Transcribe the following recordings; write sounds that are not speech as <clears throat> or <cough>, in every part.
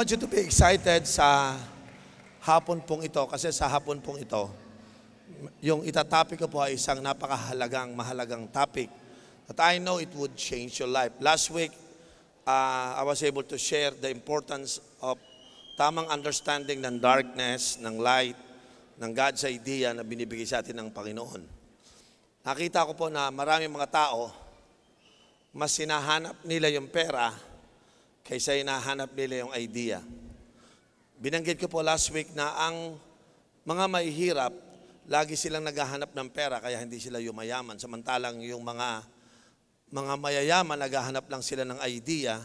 want you to be excited sa hapon pong ito kasi sa hapon pong ito, yung itatopic ko po ay isang napakahalagang, mahalagang topic that I know it would change your life. Last week, uh, I was able to share the importance of tamang understanding ng darkness, ng light, ng God's idea na binibigay sa atin ng Panginoon. Nakita ko po na maraming mga tao, mas sinahanap nila yung pera kaysa hinahanap nila yung idea. Binanggit ko po last week na ang mga mahihirap, lagi silang naghahanap ng pera kaya hindi sila yumayaman. Samantalang yung mga mga mayayaman, naghahanap lang sila ng idea,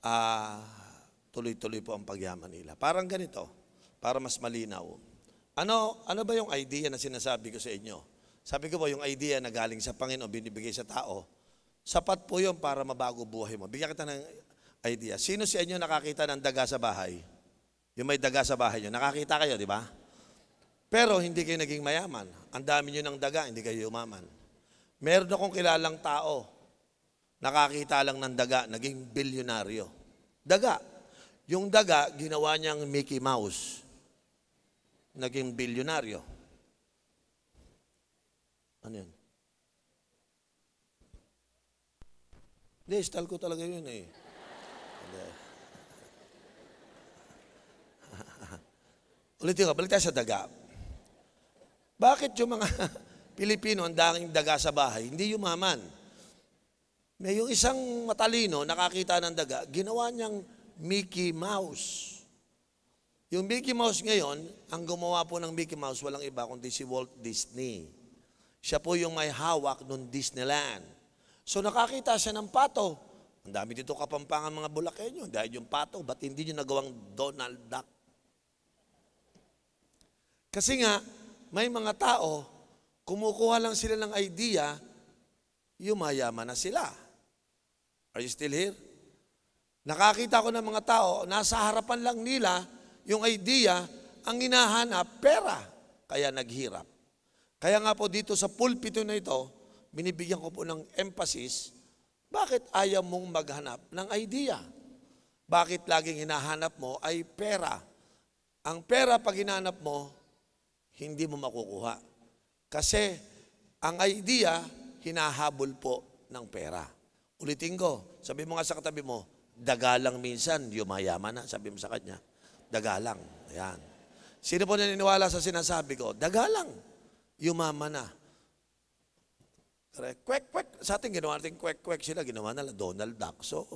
ah, tuloy-tuloy po ang pagyaman nila. Parang ganito, para mas malinaw. Ano, ano ba yung idea na sinasabi ko sa inyo? Sabi ko po, yung idea na galing sa Panginoon, binibigay sa tao, sapat po yun para mabago buhay mo. Bigyan kita ng idea. Sino sa inyo nakakita ng daga sa bahay? Yung may daga sa bahay nyo. Nakakita kayo, di ba? Pero hindi kayo naging mayaman. Ang dami nyo ng daga, hindi kayo umaman. Meron akong kilalang tao, nakakita lang ng daga, naging bilyonaryo. Daga. Yung daga, ginawa niyang Mickey Mouse. Naging bilyonaryo. Ano yun? Hindi, style ko talaga yun eh. Hindi. Ulitin ko, balik tayo sa daga. Bakit yung mga <laughs> Pilipino ang danging daga sa bahay, hindi yumaman? May yung isang matalino, nakakita ng daga, ginawa niyang Mickey Mouse. Yung Mickey Mouse ngayon, ang gumawa po ng Mickey Mouse, walang iba kundi si Walt Disney. Siya po yung may hawak ng Disneyland. So nakakita siya ng pato. Ang dami dito kapampangan mga bulakenyo. Dahil yung pato, ba't hindi nyo nagawang Donald Duck? Kasi nga, may mga tao, kumukuha lang sila ng idea, yumayaman na sila. Are you still here? Nakakita ko ng mga tao, nasa harapan lang nila, yung idea, ang hinahanap, pera. Kaya naghirap. Kaya nga po dito sa pulpito na ito, binibigyan ko po ng emphasis, bakit ayaw mong maghanap ng idea? Bakit laging hinahanap mo ay pera? Ang pera pag hinanap mo, hindi mo makukuha. Kasi ang idea, hinahabol po ng pera. Ulitin ko, sabi mo nga sa katabi mo, dagalang minsan, yumayaman na, sabi mo sa kanya. Dagalang. Ayan. Sino po naniniwala sa sinasabi ko? Dagalang. Yumaman na. Kwek, kwek. Sa atin, ginawa natin kwek, kwek sila. Ginawa nila Donald Duck. So,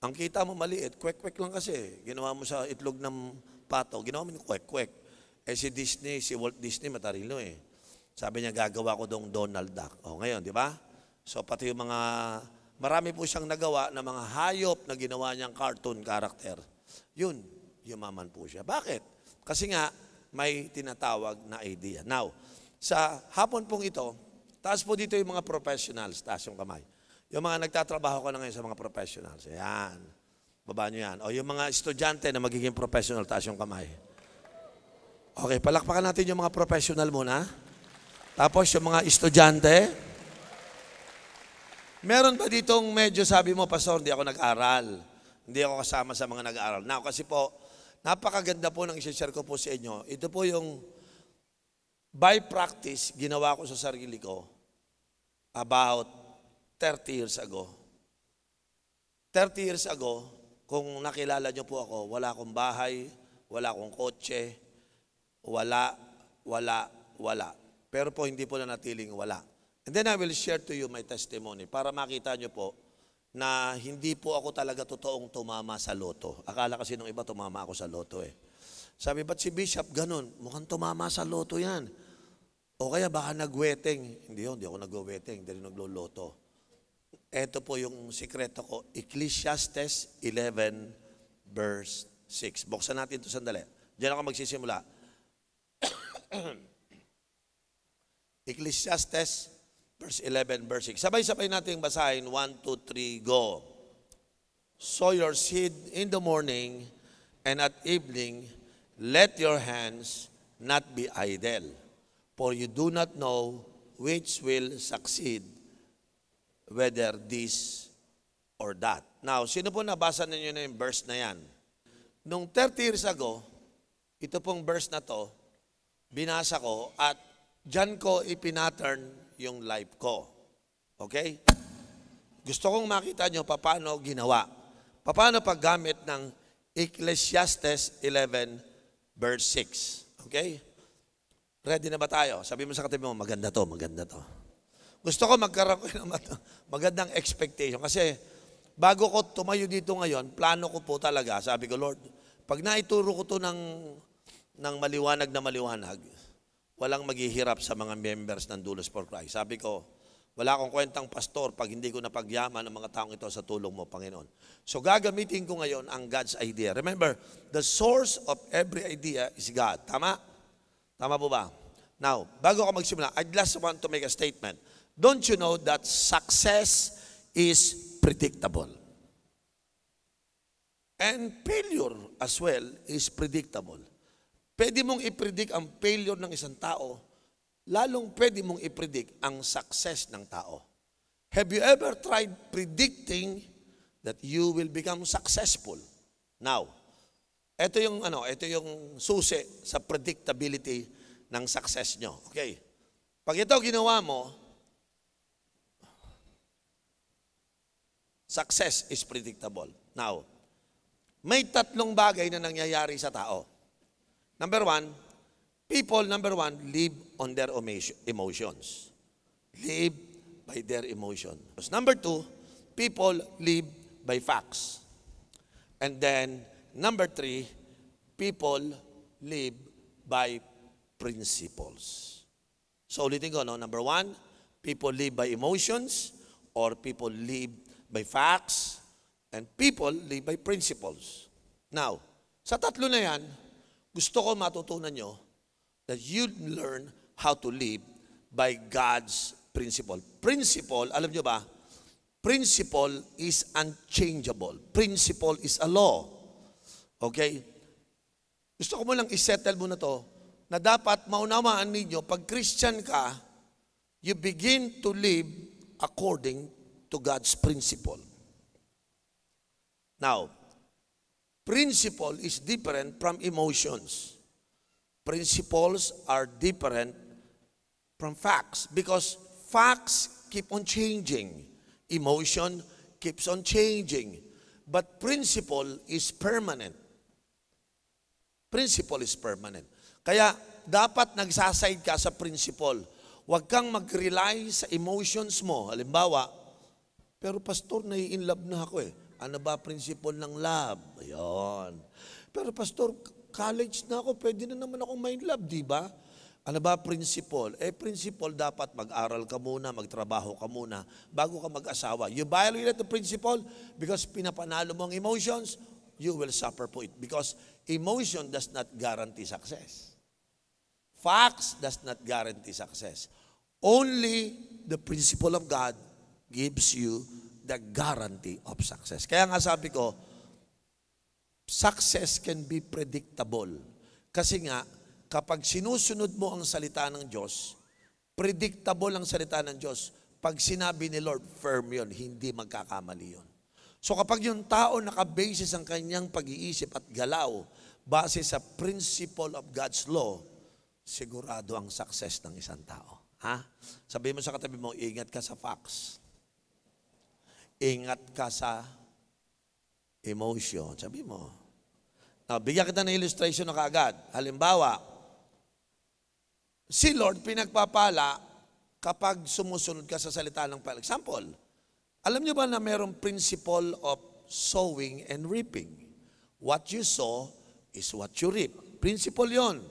ang kita mo maliit, kwek, kwek lang kasi. Ginawa mo sa itlog ng pato, ginawa mo ng kwek, kwek. Eh si Disney, si Walt Disney, matarilo eh. Sabi niya, gagawa ko dong Donald Duck. O ngayon, di ba? So pati yung mga, marami po siyang nagawa na mga hayop na ginawa niyang cartoon character. Yun, yumaman po siya. Bakit? Kasi nga, may tinatawag na idea. Now, sa hapon pong ito, taas po dito yung mga professionals, taas yung kamay. Yung mga nagtatrabaho ko na ngayon sa mga professionals. Ayan. Baba nyo yan. O yung mga estudyante na magiging professional, taas yung kamay. Okay, palakpakan natin yung mga professional muna. Tapos yung mga estudyante. Meron ba ditong medyo sabi mo, Pastor, hindi ako nag-aral. Hindi ako kasama sa mga nag-aaral. Now, kasi po, napakaganda po ng isi-share ko po sa inyo. Ito po yung by practice, ginawa ko sa sarili ko about 30 years ago. 30 years ago, kung nakilala nyo po ako, wala akong bahay, wala akong kotse, wala, wala, wala. Pero po hindi po na natiling wala. And then I will share to you my testimony para makita nyo po na hindi po ako talaga totoong tumama sa loto. Akala kasi nung iba tumama ako sa loto eh. Sabi, ba't si Bishop ganun? Mukhang tumama sa loto yan. O kaya baka nagweteng. Hindi yun, hindi ako nagweteng, hindi rin nagloloto. Ito po yung sikreto ko, Ecclesiastes 11 verse 6. Buksan natin ito sandali. Diyan ako magsisimula. <clears throat> Ecclesiastes verse 11, verse 6. Sabay-sabay natin basahin. 1, 2, 3, go. Sow your seed in the morning and at evening, let your hands not be idle. For you do not know which will succeed, whether this or that. Now, sino po nabasa ninyo na yung verse na yan? Nung 30 years ago, ito pong verse na to, binasa ko at dyan ko ipinattern yung life ko. Okay? Gusto kong makita nyo paano ginawa. Paano paggamit ng Ecclesiastes 11 verse 6. Okay? Ready na ba tayo? Sabi mo sa katabi mo, maganda to, maganda to. Gusto ko magkaroon ko ng magandang expectation. Kasi bago ko tumayo dito ngayon, plano ko po talaga, sabi ko, Lord, pag naituro ko to ng, ng maliwanag na maliwanag, walang maghihirap sa mga members ng Dulos for Christ. Sabi ko, wala akong kwentang pastor pag hindi ko napagyaman ng mga taong ito sa tulong mo, Panginoon. So gagamitin ko ngayon ang God's idea. Remember, the source of every idea is God. Tama? Tama po ba? Now, bago ako magsimula, I just want to make a statement. Don't you know that success is predictable? And failure as well is predictable. Pwede mong i-predict ang failure ng isang tao, lalong pwede mong i-predict ang success ng tao. Have you ever tried predicting that you will become successful? Now, ito yung ano, ito yung susi sa predictability ng success nyo. Okay. Pag ito ginawa mo, success is predictable. Now, may tatlong bagay na nangyayari sa tao. Number one, people, number one, live on their emotion- emotions. Live by their emotions. Number two, people live by facts. And then, number three, people live by principles. So ulitin ko, no? Number one, people live by emotions or people live by facts and people live by principles. Now, sa tatlo na yan, gusto ko matutunan nyo that you learn how to live by God's principle. Principle, alam nyo ba, principle is unchangeable. Principle is a law. Okay? Gusto ko mo lang isettle mo na to na dapat maunawaan ninyo, pag Christian ka, you begin to live according to God's principle. Now, principle is different from emotions. Principles are different from facts because facts keep on changing. Emotion keeps on changing. But principle is permanent. Principle is permanent. Kaya dapat nagsaside ka sa principle. Huwag kang mag-rely sa emotions mo. Halimbawa, pero pastor, nai-in love na ako eh. Ano ba principle ng love? Ayun. Pero pastor, college na ako, pwede na naman akong may love, di ba? Ano ba principle? Eh, principle dapat mag-aral ka muna, magtrabaho ka muna, bago ka mag-asawa. You violate the principle because pinapanalo mo ang emotions, you will suffer for it. Because emotion does not guarantee success. Facts does not guarantee success. Only the principle of God gives you the guarantee of success. Kaya nga sabi ko, success can be predictable. Kasi nga, kapag sinusunod mo ang salita ng Diyos, predictable ang salita ng Diyos. Pag sinabi ni Lord, firm yon, hindi magkakamali yon. So kapag yung tao nakabasis ang kanyang pag-iisip at galaw base sa principle of God's law, sigurado ang success ng isang tao. Ha? Sabi mo sa katabi mo, ingat ka sa facts. Ingat ka sa emotion. Sabi mo. Now, bigyan kita ng illustration na kaagad. Halimbawa, si Lord pinagpapala kapag sumusunod ka sa salita ng Panginoon. Example, alam niyo ba na mayroong principle of sowing and reaping? What you sow is what you reap. Principle yon.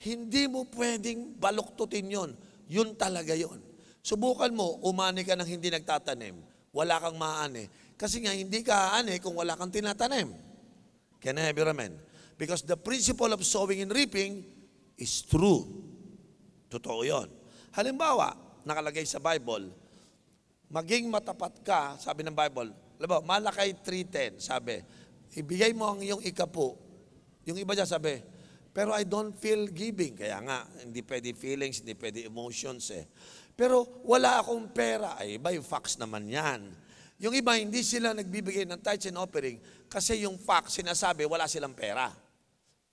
Hindi mo pwedeng baluktutin yon. Yun talaga yon. Subukan mo, umani ka ng hindi nagtatanim. Wala kang maani. Kasi nga, hindi ka aani kung wala kang tinatanim. Can I have your amen? Because the principle of sowing and reaping is true. Totoo yon. Halimbawa, nakalagay sa Bible, maging matapat ka, sabi ng Bible, alam Malakay 3.10, sabi, ibigay mo ang iyong ikapo. Yung iba dyan sabi, pero I don't feel giving. Kaya nga, hindi pwede feelings, hindi pwede emotions eh. Pero wala akong pera. Ay, iba yung facts naman yan. Yung iba, hindi sila nagbibigay ng tithes and offering kasi yung fact, sinasabi, wala silang pera.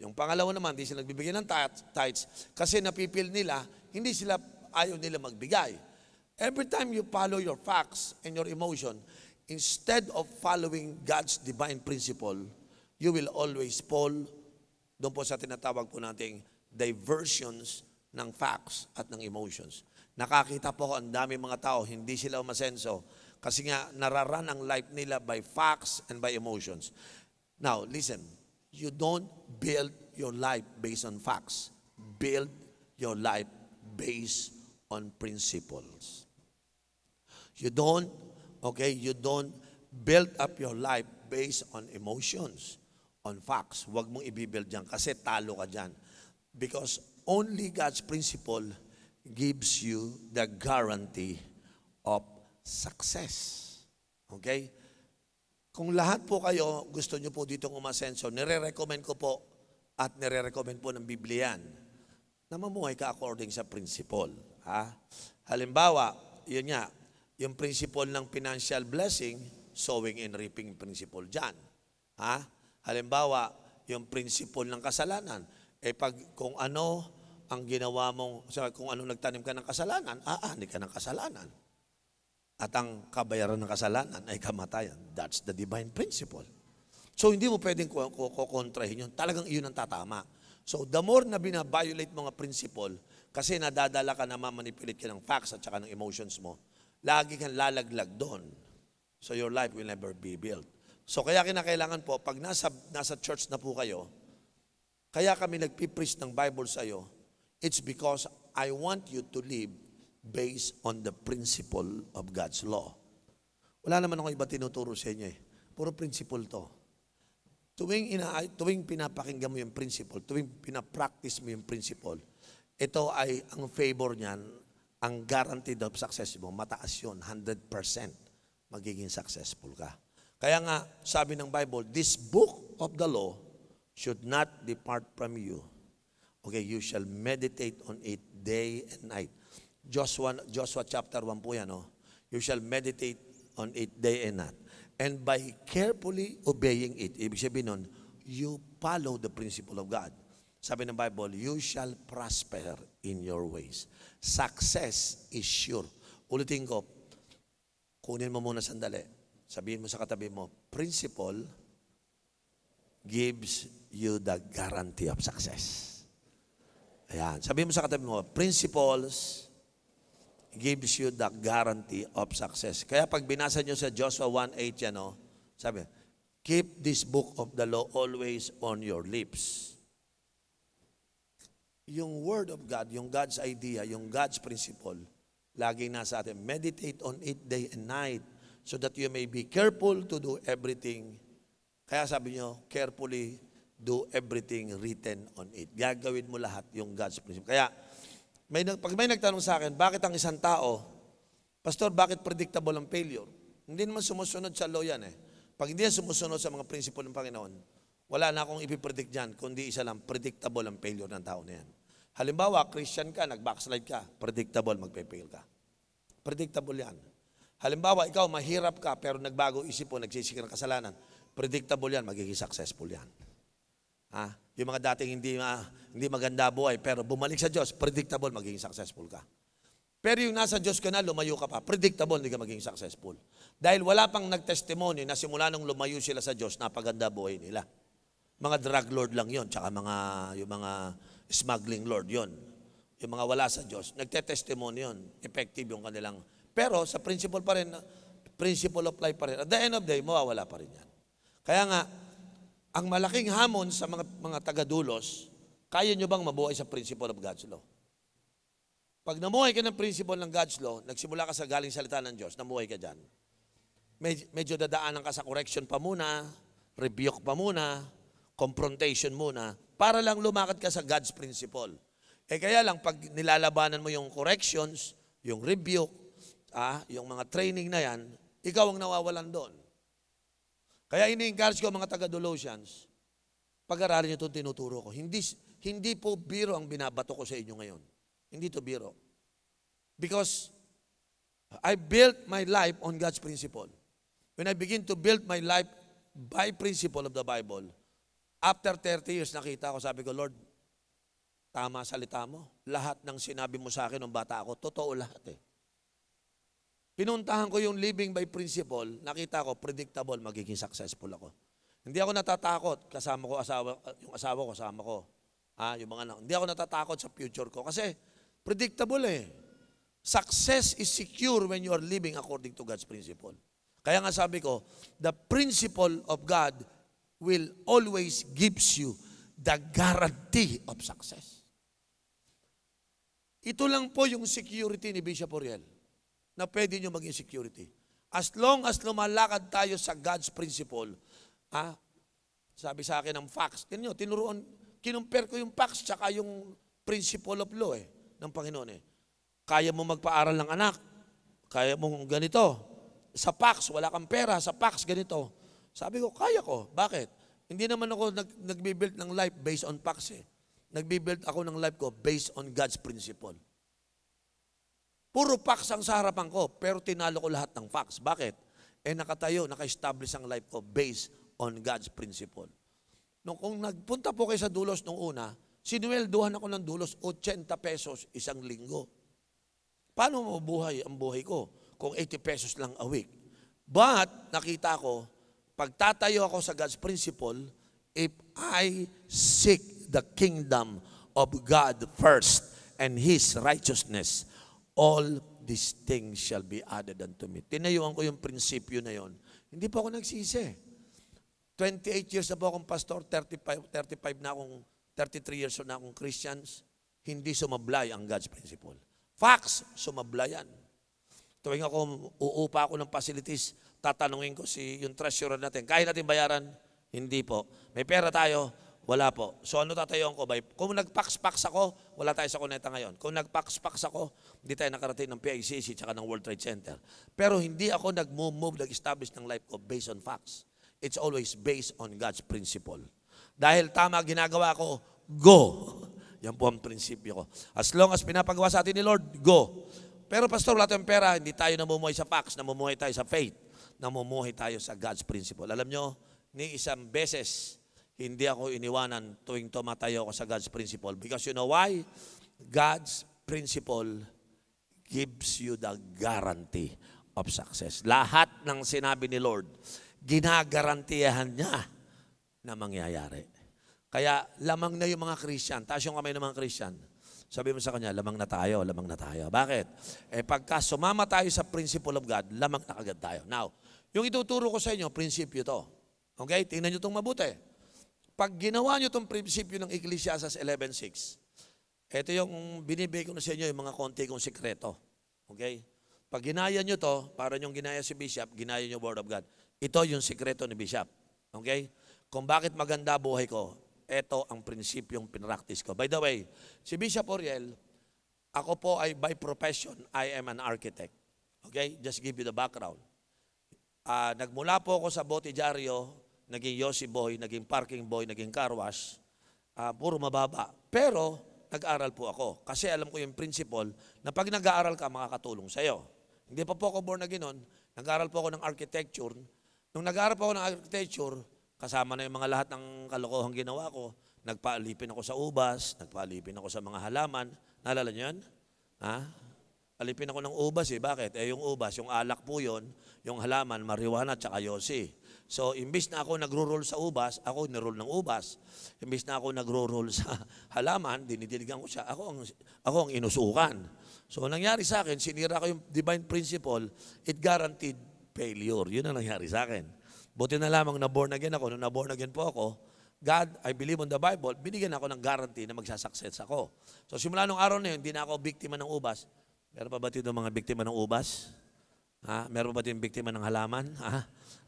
Yung pangalawa naman, hindi sila nagbibigay ng tithes kasi napipil nila, hindi sila, ayaw nila magbigay. Every time you follow your facts and your emotion, instead of following God's divine principle, you will always fall doon po sa tinatawag po nating diversions ng facts at ng emotions. Nakakita po ako ang dami mga tao, hindi sila umasenso kasi nga nararan ang life nila by facts and by emotions. Now, listen, you don't build your life based on facts. Build your life based on principles. You don't, okay, you don't build up your life based on emotions, on facts. Huwag mong ibibuild dyan kasi talo ka dyan. Because only God's principle gives you the guarantee of success. Okay? Kung lahat po kayo gusto nyo po ditong umasenso, nire-recommend ko po at nire-recommend po ng Biblian na mamuhay ka according sa principle. Ha? Halimbawa, yun nga, yung principle ng financial blessing, sowing and reaping principle dyan. Ha? Halimbawa, yung principle ng kasalanan, eh pag kung ano ang ginawa mong, kung ano nagtanim ka ng kasalanan, aani ka ng kasalanan. At ang kabayaran ng kasalanan ay kamatayan. That's the divine principle. So hindi mo pwedeng ko- ko- kukontrahin yun. Talagang iyon ang tatama. So the more na binabiolate mga principle, kasi nadadala ka na mamanipulate ka ng facts at saka ng emotions mo, lagi kang lalaglag doon. So your life will never be built. So kaya kinakailangan po, pag nasa, nasa church na po kayo, kaya kami nagpipreach ng Bible sa iyo, it's because I want you to live based on the principle of God's law. Wala naman ako iba tinuturo sa inyo eh. Puro principle to. Tuwing, ina, tuwing pinapakinggan mo yung principle, tuwing pinapractice mo yung principle, ito ay ang favor niyan, ang guaranteed of success mo, mataas yun, 100% magiging successful ka. Kaya nga, sabi ng Bible, this book of the law should not depart from you. Okay, you shall meditate on it day and night. Joshua, Joshua chapter 1 po yan, no? You shall meditate on it day and night. And by carefully obeying it, ibig sabihin nun, you follow the principle of God. Sabi ng Bible, you shall prosper in your ways. Success is sure. Ulitin ko, kunin mo muna sandali. Sabihin mo sa katabi mo, principle gives you the guarantee of success. Ayan. Sabihin mo sa katabi mo, principles gives you the guarantee of success. Kaya pag binasa nyo sa Joshua 1.8 yan, no, sabi, keep this book of the law always on your lips. Yung word of God, yung God's idea, yung God's principle, laging nasa atin. Meditate on it day and night so that you may be careful to do everything. Kaya sabi nyo, carefully do everything written on it. Gagawin mo lahat yung God's principle. Kaya, may, pag may nagtanong sa akin, bakit ang isang tao, Pastor, bakit predictable ang failure? Hindi naman sumusunod sa law yan eh. Pag hindi sumusunod sa mga prinsipyo ng Panginoon, wala na akong ipipredict dyan, kundi isa lang, predictable ang failure ng tao na yan. Halimbawa, Christian ka, nag-backslide ka, predictable, magpe-fail ka. Predictable yan. Halimbawa, ikaw mahirap ka, pero nagbago isip mo, nagsisisi ka ng kasalanan, predictable yan, magiging successful yan. Ha? Yung mga dating hindi, ma, hindi maganda buhay, pero bumalik sa Diyos, predictable, magiging successful ka. Pero yung nasa Diyos ka na, lumayo ka pa, predictable, hindi ka magiging successful. Dahil wala pang nagtestimony na simula nung lumayo sila sa Diyos, napaganda buhay nila. Mga drug lord lang yon, tsaka mga, yung mga smuggling lord yon. Yung mga wala sa Diyos, nagte-testimony yon, effective yung kanilang. Pero sa principle pa rin, principle of life pa rin. At the end of the day, mawawala pa rin yan. Kaya nga, ang malaking hamon sa mga, mga tagadulos, kaya nyo bang mabuhay sa principle of God's law? Pag namuhay ka ng principle ng God's law, nagsimula ka sa galing salita ng Diyos, namuhay ka dyan. Med- medyo dadaanan ka sa correction pa muna, rebuke pa muna, confrontation muna, para lang lumakad ka sa God's principle. Eh kaya lang, pag nilalabanan mo yung corrections, yung rebuke, ah, yung mga training na yan, ikaw ang nawawalan doon. Kaya ini-encourage ko mga taga-Dolosians, pag-aralin niyo itong tinuturo ko. Hindi, hindi po biro ang binabato ko sa inyo ngayon. Hindi to biro. Because I built my life on God's principle. when I begin to build my life by principle of the Bible, after 30 years nakita ko, sabi ko, Lord, tama salita mo. Lahat ng sinabi mo sa akin nung bata ako, totoo lahat eh. Pinuntahan ko yung living by principle, nakita ko, predictable, magiging successful ako. Hindi ako natatakot, kasama ko asawa, yung asawa ko, kasama ko. Ah, yung mga anak. Hindi ako natatakot sa future ko kasi predictable eh. Success is secure when you are living according to God's principle. Kaya nga sabi ko, the principle of God will always gives you the guarantee of success. Ito lang po yung security ni Bishop Oriel na pwede nyo maging security. As long as lumalakad tayo sa God's principle, ah, sabi sa akin ng facts, tinyo, tinuruan, kinumpare ko yung facts tsaka yung principle of law eh, ng Panginoon eh. Kaya mo magpaaral ng anak, kaya mo ganito. Sa PAX, wala kang pera, sa PAX, ganito. Sabi ko, kaya ko. Bakit? Hindi naman ako nag, nagbibuild ng life based on PAX eh. Nagbibuild ako ng life ko based on God's principle. Puro facts ang sa harapan ko, pero tinalo ko lahat ng facts. Bakit? Eh nakatayo, naka-establish ang life ko based on God's principle. Nung kung nagpunta po kayo sa dulos nung una, sinuwelduhan ako ng dulos 80 pesos isang linggo. Paano mabuhay ang buhay ko kung 80 pesos lang a week? But, nakita ko, pagtatayo ako sa God's principle, if I seek the kingdom of God first and His righteousness, all these things shall be added unto me. Tinayuan ko yung prinsipyo na yon. Hindi pa ako nagsisi. 28 years na po akong pastor, 35, 35 na akong, 33 years na akong Christians, hindi sumablay ang God's principle. Facts, sumablayan. Tuwing ako uupa ako ng facilities, tatanungin ko si yung treasurer natin, kaya natin bayaran? Hindi po. May pera tayo, wala po. So ano tatayon ko? By, kung nagpax-pax ako, wala tayo sa Cuneta ngayon. Kung nagpax-pax ako, hindi tayo nakarating ng PICC tsaka ng World Trade Center. Pero hindi ako nag-move, nag-establish ng life ko based on facts. It's always based on God's principle. Dahil tama ginagawa ko, go. <laughs> Yan po ang prinsipyo ko. As long as pinapagawa sa atin ni Lord, go. Pero pastor, wala tayong pera, hindi tayo namumuhay sa facts, namumuhay tayo sa faith, namumuhay tayo sa God's principle. Alam nyo, ni isang beses, hindi ako iniwanan tuwing tumatayo ako sa God's principle. Because you know why? God's principle gives you the guarantee of success. Lahat ng sinabi ni Lord, ginagarantiyahan niya na mangyayari. Kaya lamang na yung mga Christian. Taas yung kamay ng mga Christian. Sabi mo sa kanya, lamang na tayo, lamang na tayo. Bakit? Eh pagka sumama tayo sa principle of God, lamang na agad tayo. Now, yung ituturo ko sa inyo, prinsipyo to. Okay? Tingnan nyo itong mabuti. Pag ginawa nyo itong prinsipyo ng Ecclesiastes 11.6, ito yung binibigay ko na sa inyo, yung mga konti kong sekreto. Okay? Pag ginaya nyo to, para yung ginaya si Bishop, ginaya nyo Word of God. Ito yung sekreto ni Bishop. Okay? Kung bakit maganda buhay ko, ito ang prinsipyong pinractice ko. By the way, si Bishop Oriel, ako po ay by profession, I am an architect. Okay? Just give you the background. Uh, nagmula po ako sa Bote Diario, naging Yossi boy, naging parking boy, naging car wash, uh, puro mababa. Pero, nag-aral po ako. Kasi alam ko yung principle na pag nag-aaral ka, makakatulong sa'yo. Hindi pa po ako born na ginon. Nag-aaral po ako ng architecture. Nung nag-aaral po ako ng architecture, kasama na yung mga lahat ng kalokohang ginawa ko, nagpaalipin ako sa ubas, nagpaalipin ako sa mga halaman. Naalala niyo yan? Ha? Alipin ako ng ubas eh. Bakit? Eh yung ubas, yung alak po yon, yung halaman, marijuana at saka yosi. So, imbis na ako nagro-roll sa ubas, ako niroll ng ubas. Imbis na ako nagro-roll sa <laughs> halaman, dinidiligan ko siya, ako ang, ako ang inusukan. So, nangyari sa akin, sinira ko yung divine principle, it guaranteed failure. Yun ang nangyari sa akin. Buti na lamang na born again ako. Nung na born again po ako, God, I believe on the Bible, binigyan ako ng guarantee na magsasucess ako. So, simula nung araw na yun, hindi na ako biktima ng ubas. Meron pa ba dito mga biktima ng ubas? Ha? Meron pa ba dito biktima ng halaman? Ha?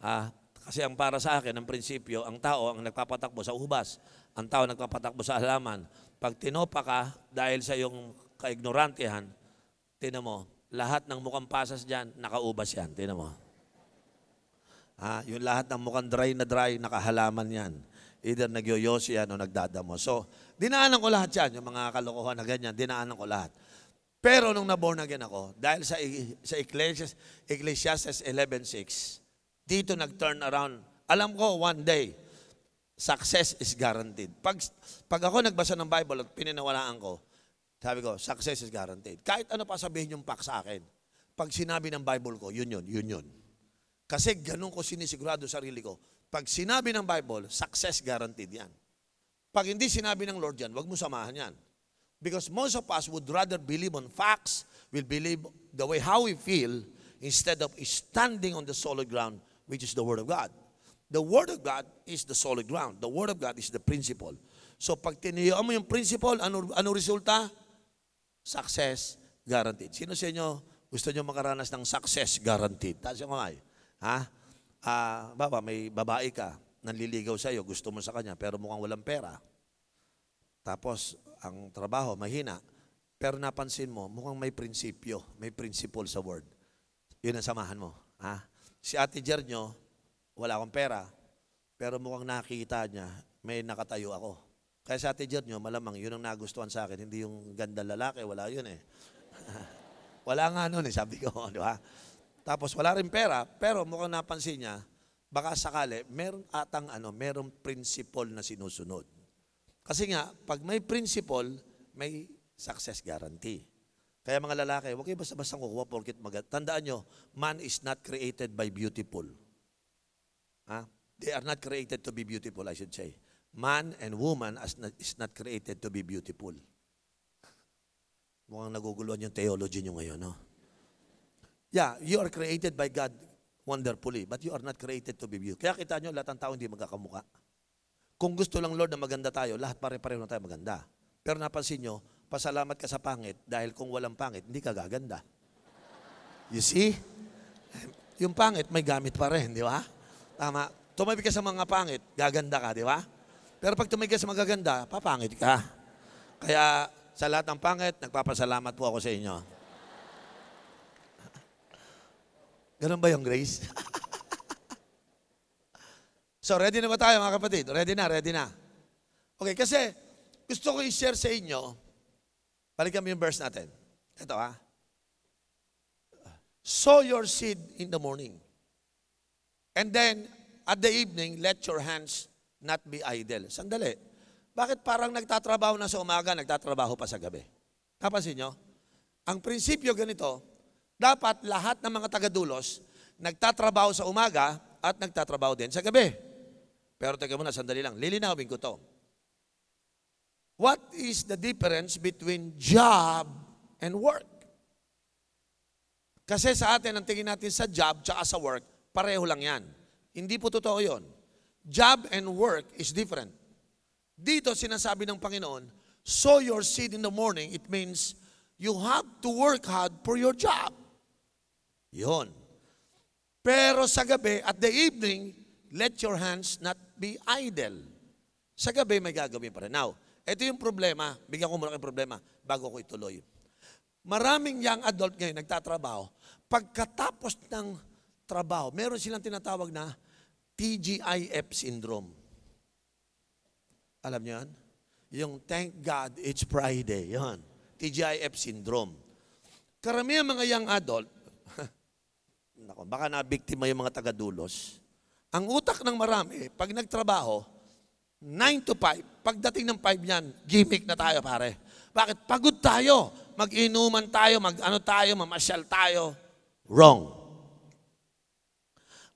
Ah, kasi ang para sa akin, ang prinsipyo, ang tao ang nagpapatakbo sa ubas. Ang tao nagpapatakbo sa halaman. Pag tinopa ka dahil sa iyong kaignorantihan, tinan mo, lahat ng mukhang pasas dyan, nakaubas yan. Tinan mo. Ha, yung lahat ng mukhang dry na dry, nakahalaman yan. Either nagyoyosi yan o nagdadamo. So, dinaanan ko lahat yan, yung mga kalokohan na ganyan, dinaanan ko lahat. Pero nung naborn again ako, dahil sa, sa Ecclesiastes, Ecclesiastes 11.6, dito nag-turn around. Alam ko, one day, success is guaranteed. Pag, pag ako nagbasa ng Bible at pininawalaan ko, sabi ko, success is guaranteed. Kahit ano pa sabihin yung pak sa akin, pag sinabi ng Bible ko, yun yun, yun yun. Kasi ganun ko sinisigurado sa sarili ko. Pag sinabi ng Bible, success guaranteed yan. Pag hindi sinabi ng Lord yan, wag mo samahan yan. Because most of us would rather believe on facts, will believe the way how we feel, instead of standing on the solid ground, which is the Word of God. The Word of God is the solid ground. The Word of God is the principle. So pag tiniyaan mo yung principle, ano, ano resulta? Success guaranteed. Sino sa inyo gusto nyo makaranas ng success guaranteed? Taas yung kamay. Ha? Ah, baba, may babae ka, nanliligaw sa iyo, gusto mo sa kanya, pero mukhang walang pera. Tapos, ang trabaho, mahina. Pero napansin mo, mukhang may prinsipyo, may principle sa word. Yun ang samahan mo. Ha? Si Ate Jernyo, wala akong pera, pero mukhang nakita niya, may nakatayo ako. Kaya sa Ate Jernyo, malamang yun ang nagustuhan sa akin, hindi yung ganda lalaki, wala yun eh. <laughs> wala nga nun eh, sabi ko, <laughs> di ba? Tapos wala rin pera, pero mukhang napansin niya, baka sakali, meron atang ano, merong principle na sinusunod. Kasi nga, pag may principle, may success guarantee. Kaya mga lalaki, huwag kayo basta-basta kukuha porkit maganda. Tandaan nyo, man is not created by beautiful. Ha? They are not created to be beautiful, I should say. Man and woman is not created to be beautiful. Mukhang naguguluhan yung theology nyo ngayon, no? Yeah, you are created by God wonderfully, but you are not created to be beautiful. Kaya kita nyo, lahat ng tao hindi magkakamuka. Kung gusto lang Lord na maganda tayo, lahat pare-pareho na tayo maganda. Pero napansin nyo, pasalamat ka sa pangit dahil kung walang pangit, hindi ka gaganda. You see? Yung pangit, may gamit pa rin, di ba? Tama. Tumawid ka sa mga pangit, gaganda ka, di ba? Pero pag tumigil sa magaganda, papangit ka. Kaya sa lahat ng pangit, nagpapasalamat po ako sa inyo. Ganun ba yung grace? <laughs> so, ready na ba tayo mga kapatid? Ready na, ready na. Okay, kasi gusto ko i-share sa inyo, balikan mo yung verse natin. Ito ha. Sow your seed in the morning. And then, at the evening, let your hands not be idle. Sandali. Bakit parang nagtatrabaho na sa umaga, nagtatrabaho pa sa gabi? Napansin nyo? Ang prinsipyo ganito, dapat lahat ng mga tagadulos nagtatrabaho sa umaga at nagtatrabaho din sa gabi. Pero teka muna, sandali lang. Lilinawin ko to. What is the difference between job and work? Kasi sa atin, ang tingin natin sa job tsaka sa work, pareho lang yan. Hindi po totoo yon. Job and work is different. Dito sinasabi ng Panginoon, sow your seed in the morning, it means you have to work hard for your job. Yon. Pero sa gabi, at the evening, let your hands not be idle. Sa gabi, may gagawin pa rin. Now, ito yung problema. Bigyan ko muna kayo problema bago ko ituloy. Maraming young adult ngayon nagtatrabaho. Pagkatapos ng trabaho, meron silang tinatawag na TGIF syndrome. Alam niyo yan? Yung thank God it's Friday. Yan. TGIF syndrome. Karamihan mga young adult, <laughs> Nako, baka nabiktima yung mga taga-dulos. Ang utak ng marami, pag nagtrabaho, 9 to 5, pagdating ng 5 yan, gimmick na tayo pare. Bakit? Pagod tayo. Mag-inuman tayo, mag-ano tayo, mamasyal tayo. Wrong.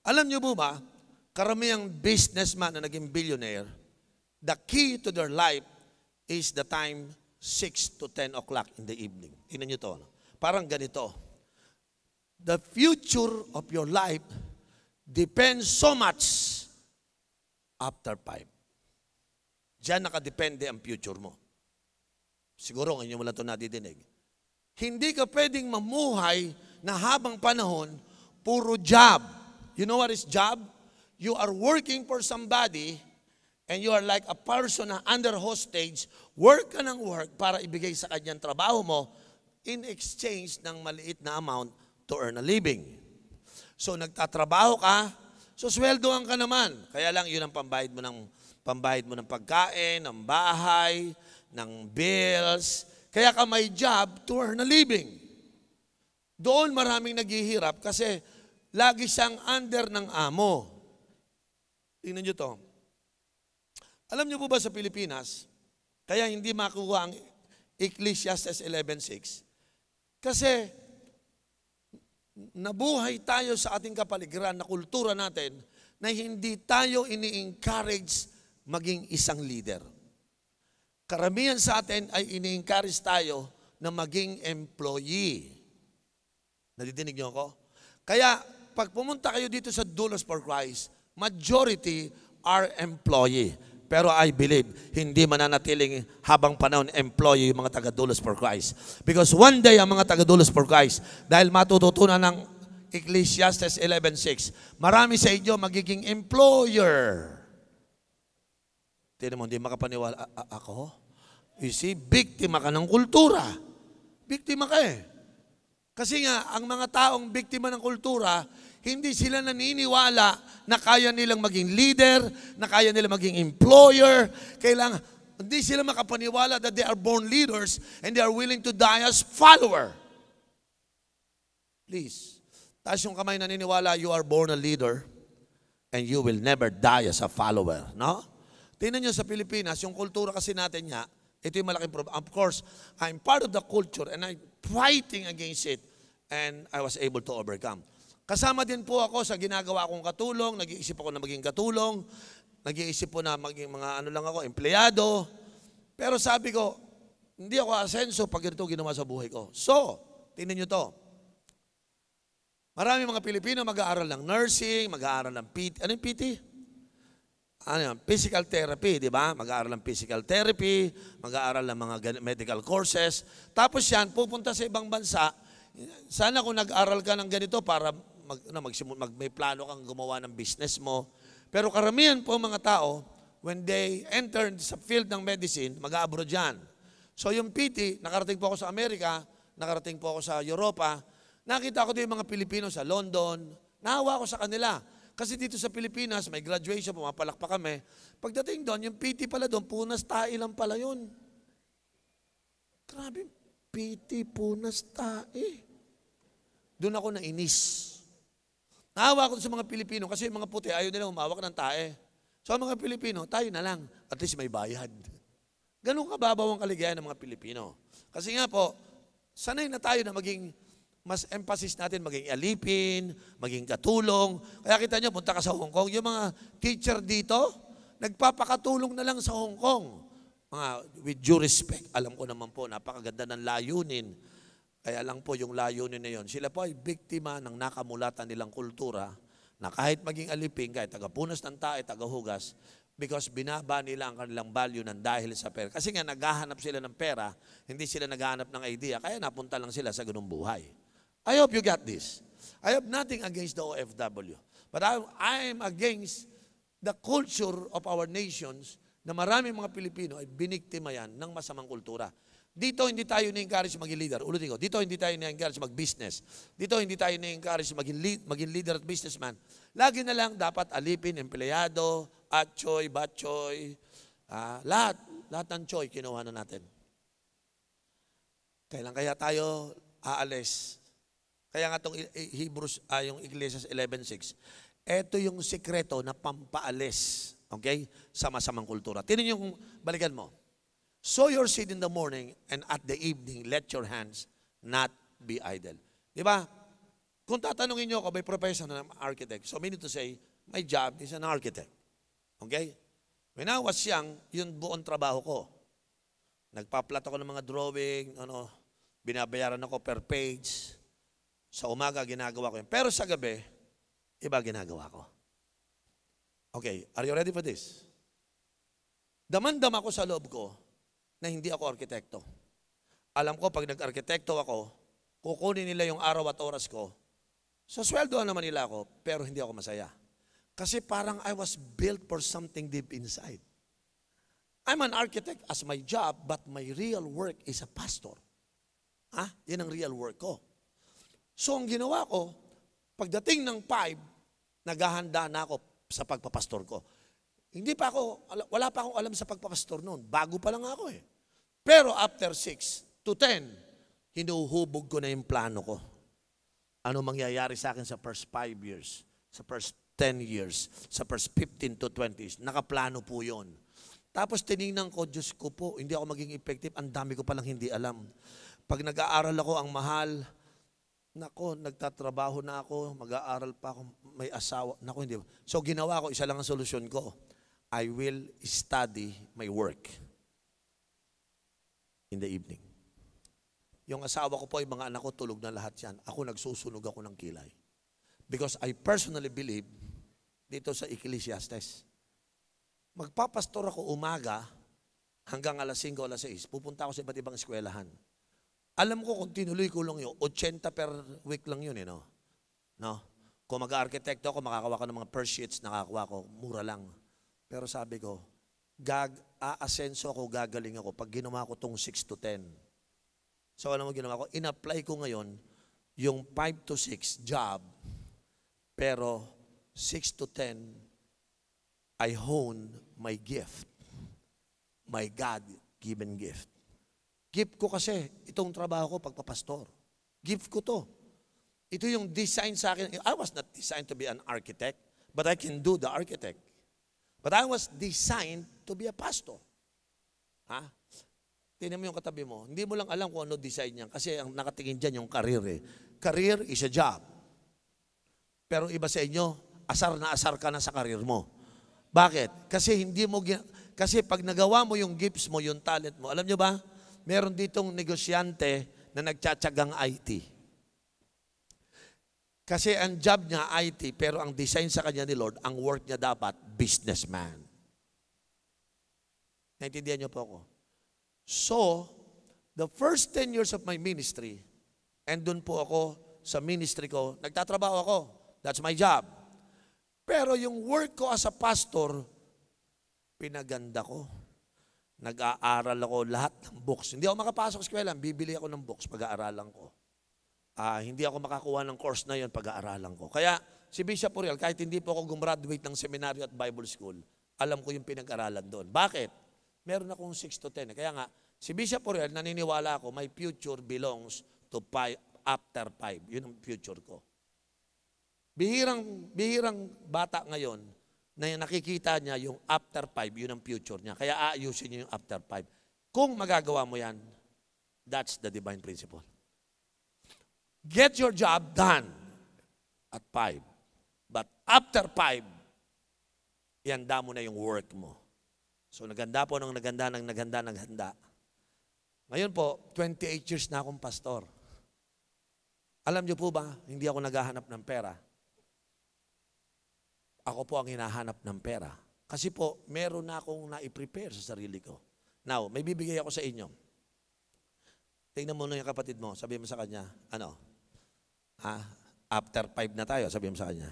Alam niyo po ba, karamihang businessman na naging billionaire, the key to their life is the time 6 to 10 o'clock in the evening. Tingnan niyo to. Parang ganito the future of your life depends so much after five. Diyan nakadepende ang future mo. Siguro ngayon mo lang ito nadidinig. Hindi ka pwedeng mamuhay na habang panahon, puro job. You know what is job? You are working for somebody and you are like a person na under hostage, work ka ng work para ibigay sa kanyang trabaho mo in exchange ng maliit na amount to earn a living. So nagtatrabaho ka, so sweldohan ka naman. Kaya lang yun ang pambayad mo ng pambayad mo ng pagkain, ng bahay, ng bills. Kaya ka may job to earn a living. Doon maraming naghihirap kasi lagi siyang under ng amo. Tingnan nyo to. Alam nyo po ba sa Pilipinas, kaya hindi makuha ang Ecclesiastes 11.6? Kasi nabuhay tayo sa ating kapaligiran na kultura natin na hindi tayo ini-encourage maging isang leader. Karamihan sa atin ay ini-encourage tayo na maging employee. Nadidinig niyo ako? Kaya, pag pumunta kayo dito sa Doulos for Christ, majority are employee. Pero I believe, hindi mananatiling habang panahon employee yung mga taga-Doulos for Christ. Because one day, ang mga taga-Doulos for Christ, dahil matututunan ng Ecclesiastes 11.6, marami sa inyo magiging employer. Tinan mo, hindi makapaniwala. A- a- ako? You see, biktima ka ng kultura. Biktima ka eh. Kasi nga, ang mga taong biktima ng kultura, hindi sila naniniwala na kaya nilang maging leader, na kaya nilang maging employer. Kailangan, hindi sila makapaniwala that they are born leaders and they are willing to die as follower. Please, taas yung kamay naniniwala you are born a leader and you will never die as a follower. No? Tingnan nyo sa Pilipinas, yung kultura kasi natin nga, ito yung malaking problem. Of course, I'm part of the culture and I'm fighting against it and I was able to overcome. Kasama din po ako sa ginagawa kong katulong, nag-iisip ako na maging katulong, nag-iisip po na maging mga ano lang ako, empleyado. Pero sabi ko, hindi ako asenso pag ganito ginawa sa buhay ko. So, tingnan nyo to. Marami mga Pilipino mag-aaral ng nursing, mag-aaral ng PT. Ano yung PT? Ano yan? Physical therapy, di ba? Mag-aaral ng physical therapy, mag-aaral ng mga medical courses. Tapos yan, pupunta sa ibang bansa. Sana kung nag-aral ka ng ganito para mag, ano, magsimu- mag, may plano kang gumawa ng business mo. Pero karamihan po mga tao, when they enter sa field ng medicine, mag-abroad yan. So yung PT, nakarating po ako sa Amerika, nakarating po ako sa Europa, nakita ko din yung mga Pilipino sa London, nahawa ko sa kanila. Kasi dito sa Pilipinas, may graduation, pumapalakpak kami. Pagdating doon, yung PT pala doon, punas tae lang pala yun. Grabe, PT, punas tae. Doon ako nainis. Naawa ko sa mga Pilipino kasi yung mga puti ayaw nila umawak ng tae. So ang mga Pilipino, tayo na lang. At least may bayad. Ganun kababaw ang kaligayahan ng mga Pilipino. Kasi nga po, sanay na tayo na maging mas emphasis natin maging alipin, maging katulong. Kaya kita nyo, punta ka sa Hong Kong, yung mga teacher dito, nagpapakatulong na lang sa Hong Kong. Mga, with due respect, alam ko naman po, napakaganda ng layunin. Kaya lang po yung layunin na yun. Sila po ay biktima ng nakamulatan nilang kultura na kahit maging alipin, kahit tagapunas ng tae, tagahugas, because binaba nila ang kanilang value ng dahil sa pera. Kasi nga naghahanap sila ng pera, hindi sila naghahanap ng idea, kaya napunta lang sila sa ganung buhay. I hope you got this. I have nothing against the OFW. But I, I am against the culture of our nations na maraming mga Pilipino ay biniktima yan ng masamang kultura. Dito hindi tayo ni-encourage maging leader. Ulitin ko, dito hindi tayo ni-encourage mag-business. Dito hindi tayo ni-encourage maging, lead, maging leader at businessman. Lagi na lang dapat alipin, empleyado, atchoy, batchoy, ah, lahat, lahat ng choy kinuha na natin. Kailan kaya tayo aalis? Kaya nga itong Hebrews, ah, yung Iglesias 11.6, ito yung sikreto na pampaalis, okay, sa masamang kultura. Tinan yung balikan mo. Sow your seed in the morning and at the evening, let your hands not be idle. Di ba? Kung tatanungin nyo ako, by profession na architect, so meaning to say, my job is an architect. Okay? When I was young, yun buong trabaho ko. Nagpa-plot ako ng mga drawing, ano, binabayaran ako per page. Sa umaga, ginagawa ko yun. Pero sa gabi, iba ginagawa ko. Okay, are you ready for this? Damandam ako sa loob ko na hindi ako arkitekto. Alam ko, pag nag-arkitekto ako, kukunin nila yung araw at oras ko. Sa sweldo naman nila ako, pero hindi ako masaya. Kasi parang I was built for something deep inside. I'm an architect as my job, but my real work is a pastor. Ha? Yan ang real work ko. So, ang ginawa ko, pagdating ng 5, naghahanda na ako sa pagpapastor ko. Hindi pa ako, wala pa akong alam sa pagpapastor noon. Bago pa lang ako eh. Pero after 6 to 10, hinuhubog ko na yung plano ko. ano mangyayari sa akin sa first 5 years, sa first 10 years, sa first 15 to 20 years. Nakaplano po yon. Tapos tiningnan ko, Diyos ko po, hindi ako maging effective. Ang dami ko palang hindi alam. Pag nag-aaral ako, ang mahal, nako, nagtatrabaho na ako, mag-aaral pa ako, may asawa. Nako, hindi. So ginawa ko, isa lang ang solusyon ko. I will study my work in the evening. Yung asawa ko po, yung mga anak ko, tulog na lahat yan. Ako nagsusunog ako ng kilay. Because I personally believe dito sa Ecclesiastes. Magpapastor ako umaga hanggang alas 5 o alas 6. Pupunta ako sa iba't ibang eskwelahan. Alam ko kung tinuloy ko lang yun, 80 per week lang yun, eh, no? No? Kung mag-arkitekto ako, makakawa ko ng mga per sheets, nakakuha ko, mura lang. Pero sabi ko, gag, aasenso ako, gagaling ako pag ginawa ko tong 6 to 10. So ano mo ginawa ko? In-apply ko ngayon yung 5 to 6 job, pero 6 to 10, I hone my gift. My God-given gift. Gift ko kasi, itong trabaho ko pagpapastor. Gift ko to. Ito yung design sa akin. I was not designed to be an architect, but I can do the architect. But I was designed to be a pastor. Ha? Tingnan mo yung katabi mo. Hindi mo lang alam kung ano design niya. Kasi ang nakatingin dyan yung career eh. Career is a job. Pero iba sa inyo, asar na asar ka na sa career mo. Bakit? Kasi hindi mo, kasi pag nagawa mo yung gifts mo, yung talent mo, alam nyo ba? Meron ditong negosyante na nagtsatsagang IT. Kasi ang job niya IT, pero ang design sa kanya ni Lord, ang work niya dapat businessman. Naintindihan niyo po ako? So, the first 10 years of my ministry, and doon po ako sa ministry ko, nagtatrabaho ako. That's my job. Pero yung work ko as a pastor, pinaganda ko. Nag-aaral ako lahat ng books. Hindi ako makapasok sa eskwela, bibili ako ng books, pag-aaralan ko uh, hindi ako makakuha ng course na yon pag-aaralan ko. Kaya si Bishop Uriel, kahit hindi po ako gumraduate ng seminaryo at Bible school, alam ko yung pinag-aralan doon. Bakit? Meron akong 6 to 10. Kaya nga, si Bishop Uriel, naniniwala ako, my future belongs to five, after 5. Yun ang future ko. Bihirang, bihirang bata ngayon na nakikita niya yung after 5, yun ang future niya. Kaya aayusin niya yung after 5. Kung magagawa mo yan, that's the divine principle. Get your job done at 5. But after 5, ihanda mo na yung work mo. So naganda po nung naganda, nang naganda, naghanda. Ngayon po, 28 years na akong pastor. Alam niyo po ba, hindi ako naghahanap ng pera. Ako po ang hinahanap ng pera. Kasi po, meron na akong na-prepare sa sarili ko. Now, may bibigay ako sa inyo. Tingnan mo na yung kapatid mo, sabi mo sa kanya, ano, Ha? After five na tayo, sabi mo sa kanya.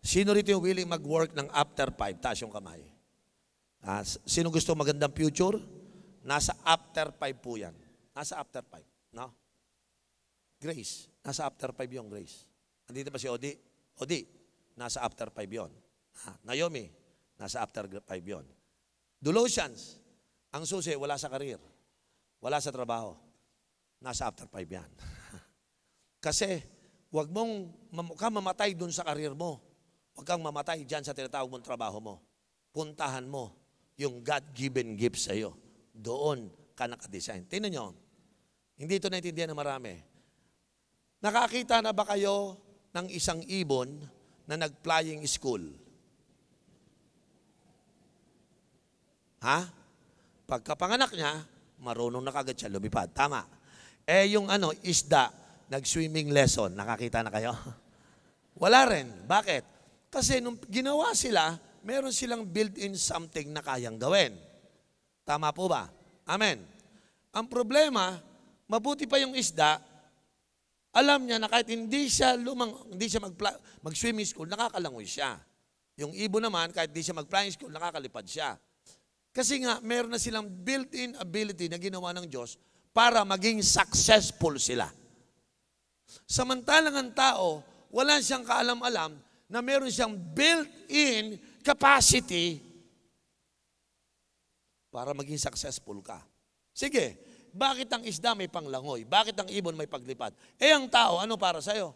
Sino rito yung willing mag-work ng after five? Taas yung kamay. Ha? Sino gusto magandang future? Nasa after five po yan. Nasa after five. No? Grace. Nasa after five yung grace. Andito ba si Odi? Odi. Nasa after five yon. Ha? Naomi. Nasa after five yon. Dulosians. Ang susi, wala sa karir. Wala sa trabaho. Nasa after five yan. <laughs> Kasi, wag mong ka mamatay dun sa karir mo. Huwag kang mamatay dyan sa tinatawag mong trabaho mo. Puntahan mo yung God-given gift sa iyo. Doon ka nakadesign. Tingnan nyo, hindi ito naintindihan ng marami. Nakakita na ba kayo ng isang ibon na nag-flying school? Ha? Pagkapanganak niya, marunong na kagad siya lumipad. Tama. Eh yung ano, isda, nag-swimming lesson. Nakakita na kayo? <laughs> Wala rin. Bakit? Kasi nung ginawa sila, meron silang built-in something na kayang gawin. Tama po ba? Amen. Ang problema, mabuti pa yung isda, alam niya na kahit hindi siya lumang, hindi siya mag, mag-swimming school, nakakalangoy siya. Yung ibo naman, kahit hindi siya mag-flying school, nakakalipad siya. Kasi nga, meron na silang built-in ability na ginawa ng Diyos para maging successful sila. Samantalang ang tao, wala siyang kaalam-alam na meron siyang built-in capacity para maging successful ka. Sige, Bakit ang isda may panglangoy? Bakit ang ibon may paglipad? Eh ang tao, ano para sa'yo?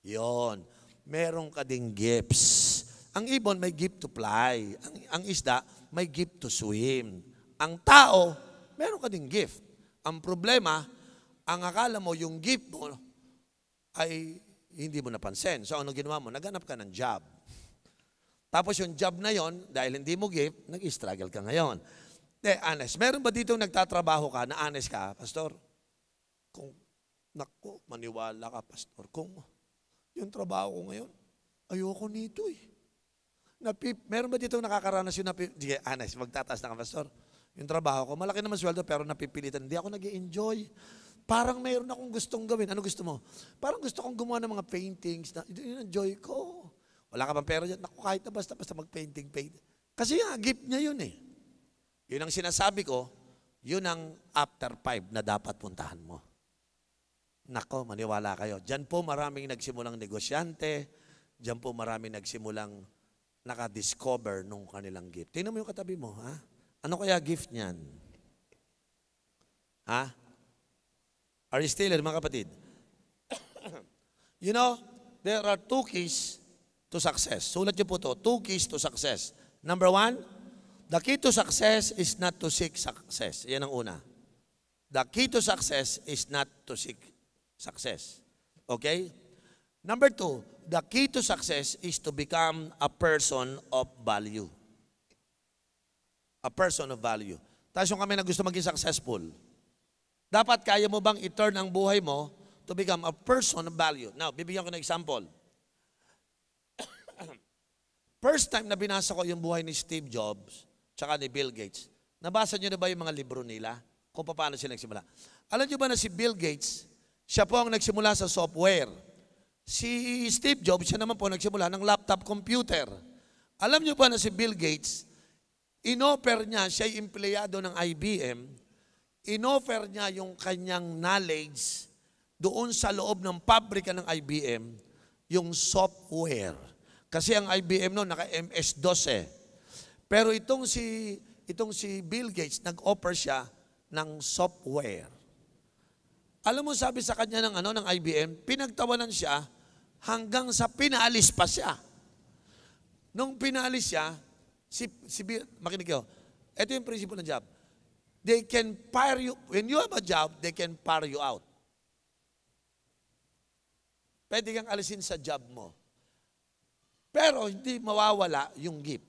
Yon. Meron ka ding gifts. Ang ibon may gift to fly. Ang, ang isda may gift to swim. Ang tao, meron ka ding gift. Ang problema, ang akala mo yung gift mo ay hindi mo napansin. So ano ginawa mo? Naghanap ka ng job. Tapos yung job na yon, dahil hindi mo gift, nag-struggle ka ngayon. De, honest. Meron ba dito nagtatrabaho ka na honest ka, pastor? Kung, naku, maniwala ka, pastor. Kung yung trabaho ko ngayon, ayoko nito eh. Napip, meron ba dito nakakaranas yung napip, sige, honest, magtataas na ka, pastor. Yung trabaho ko, malaki naman sweldo pero napipilitan. Hindi ako nag enjoy Parang mayroon akong gustong gawin. Ano gusto mo? Parang gusto kong gumawa ng mga paintings na enjoy ko. Wala ka bang pera dyan? Naku, kahit na basta, basta mag-painting, paint. Kasi nga, gift niya yun eh. Yun ang sinasabi ko, yun ang after five na dapat puntahan mo. Nako, maniwala kayo. Diyan po maraming nagsimulang negosyante, diyan po maraming nagsimulang nakadiscover nung kanilang gift. Tingnan mo yung katabi mo, ha? Ano kaya gift niyan? Ha? Are you mga kapatid? you know, there are two keys to success. Sulat niyo po to, two keys to success. Number one, the key to success is not to seek success. Yan ang una. The key to success is not to seek success. Okay? Number two, the key to success is to become a person of value. A person of value. Yung kami na gusto maging successful, dapat kaya mo bang i-turn ang buhay mo to become a person of value? Now, bibigyan ko ng example. <coughs> First time na binasa ko yung buhay ni Steve Jobs, tsaka ni Bill Gates, nabasa nyo na ba yung mga libro nila? Kung paano sila nagsimula. Alam nyo ba na si Bill Gates, siya po ang nagsimula sa software. Si Steve Jobs, siya naman po nagsimula ng laptop computer. Alam nyo ba na si Bill Gates, inoffer niya, siya empleyado ng IBM, inoffer niya yung kanyang knowledge doon sa loob ng pabrika ng IBM, yung software. Kasi ang IBM noon naka MS-DOS eh. Pero itong si itong si Bill Gates nag-offer siya ng software. Alam mo sabi sa kanya ng ano ng IBM, pinagtawanan siya hanggang sa pinaalis pa siya. Nung pinaalis siya, si, si Bill, makinig kayo, ito yung prinsipyo ng job. They can fire you, when you have a job, they can fire you out. Pwede kang alisin sa job mo. Pero hindi mawawala yung gift.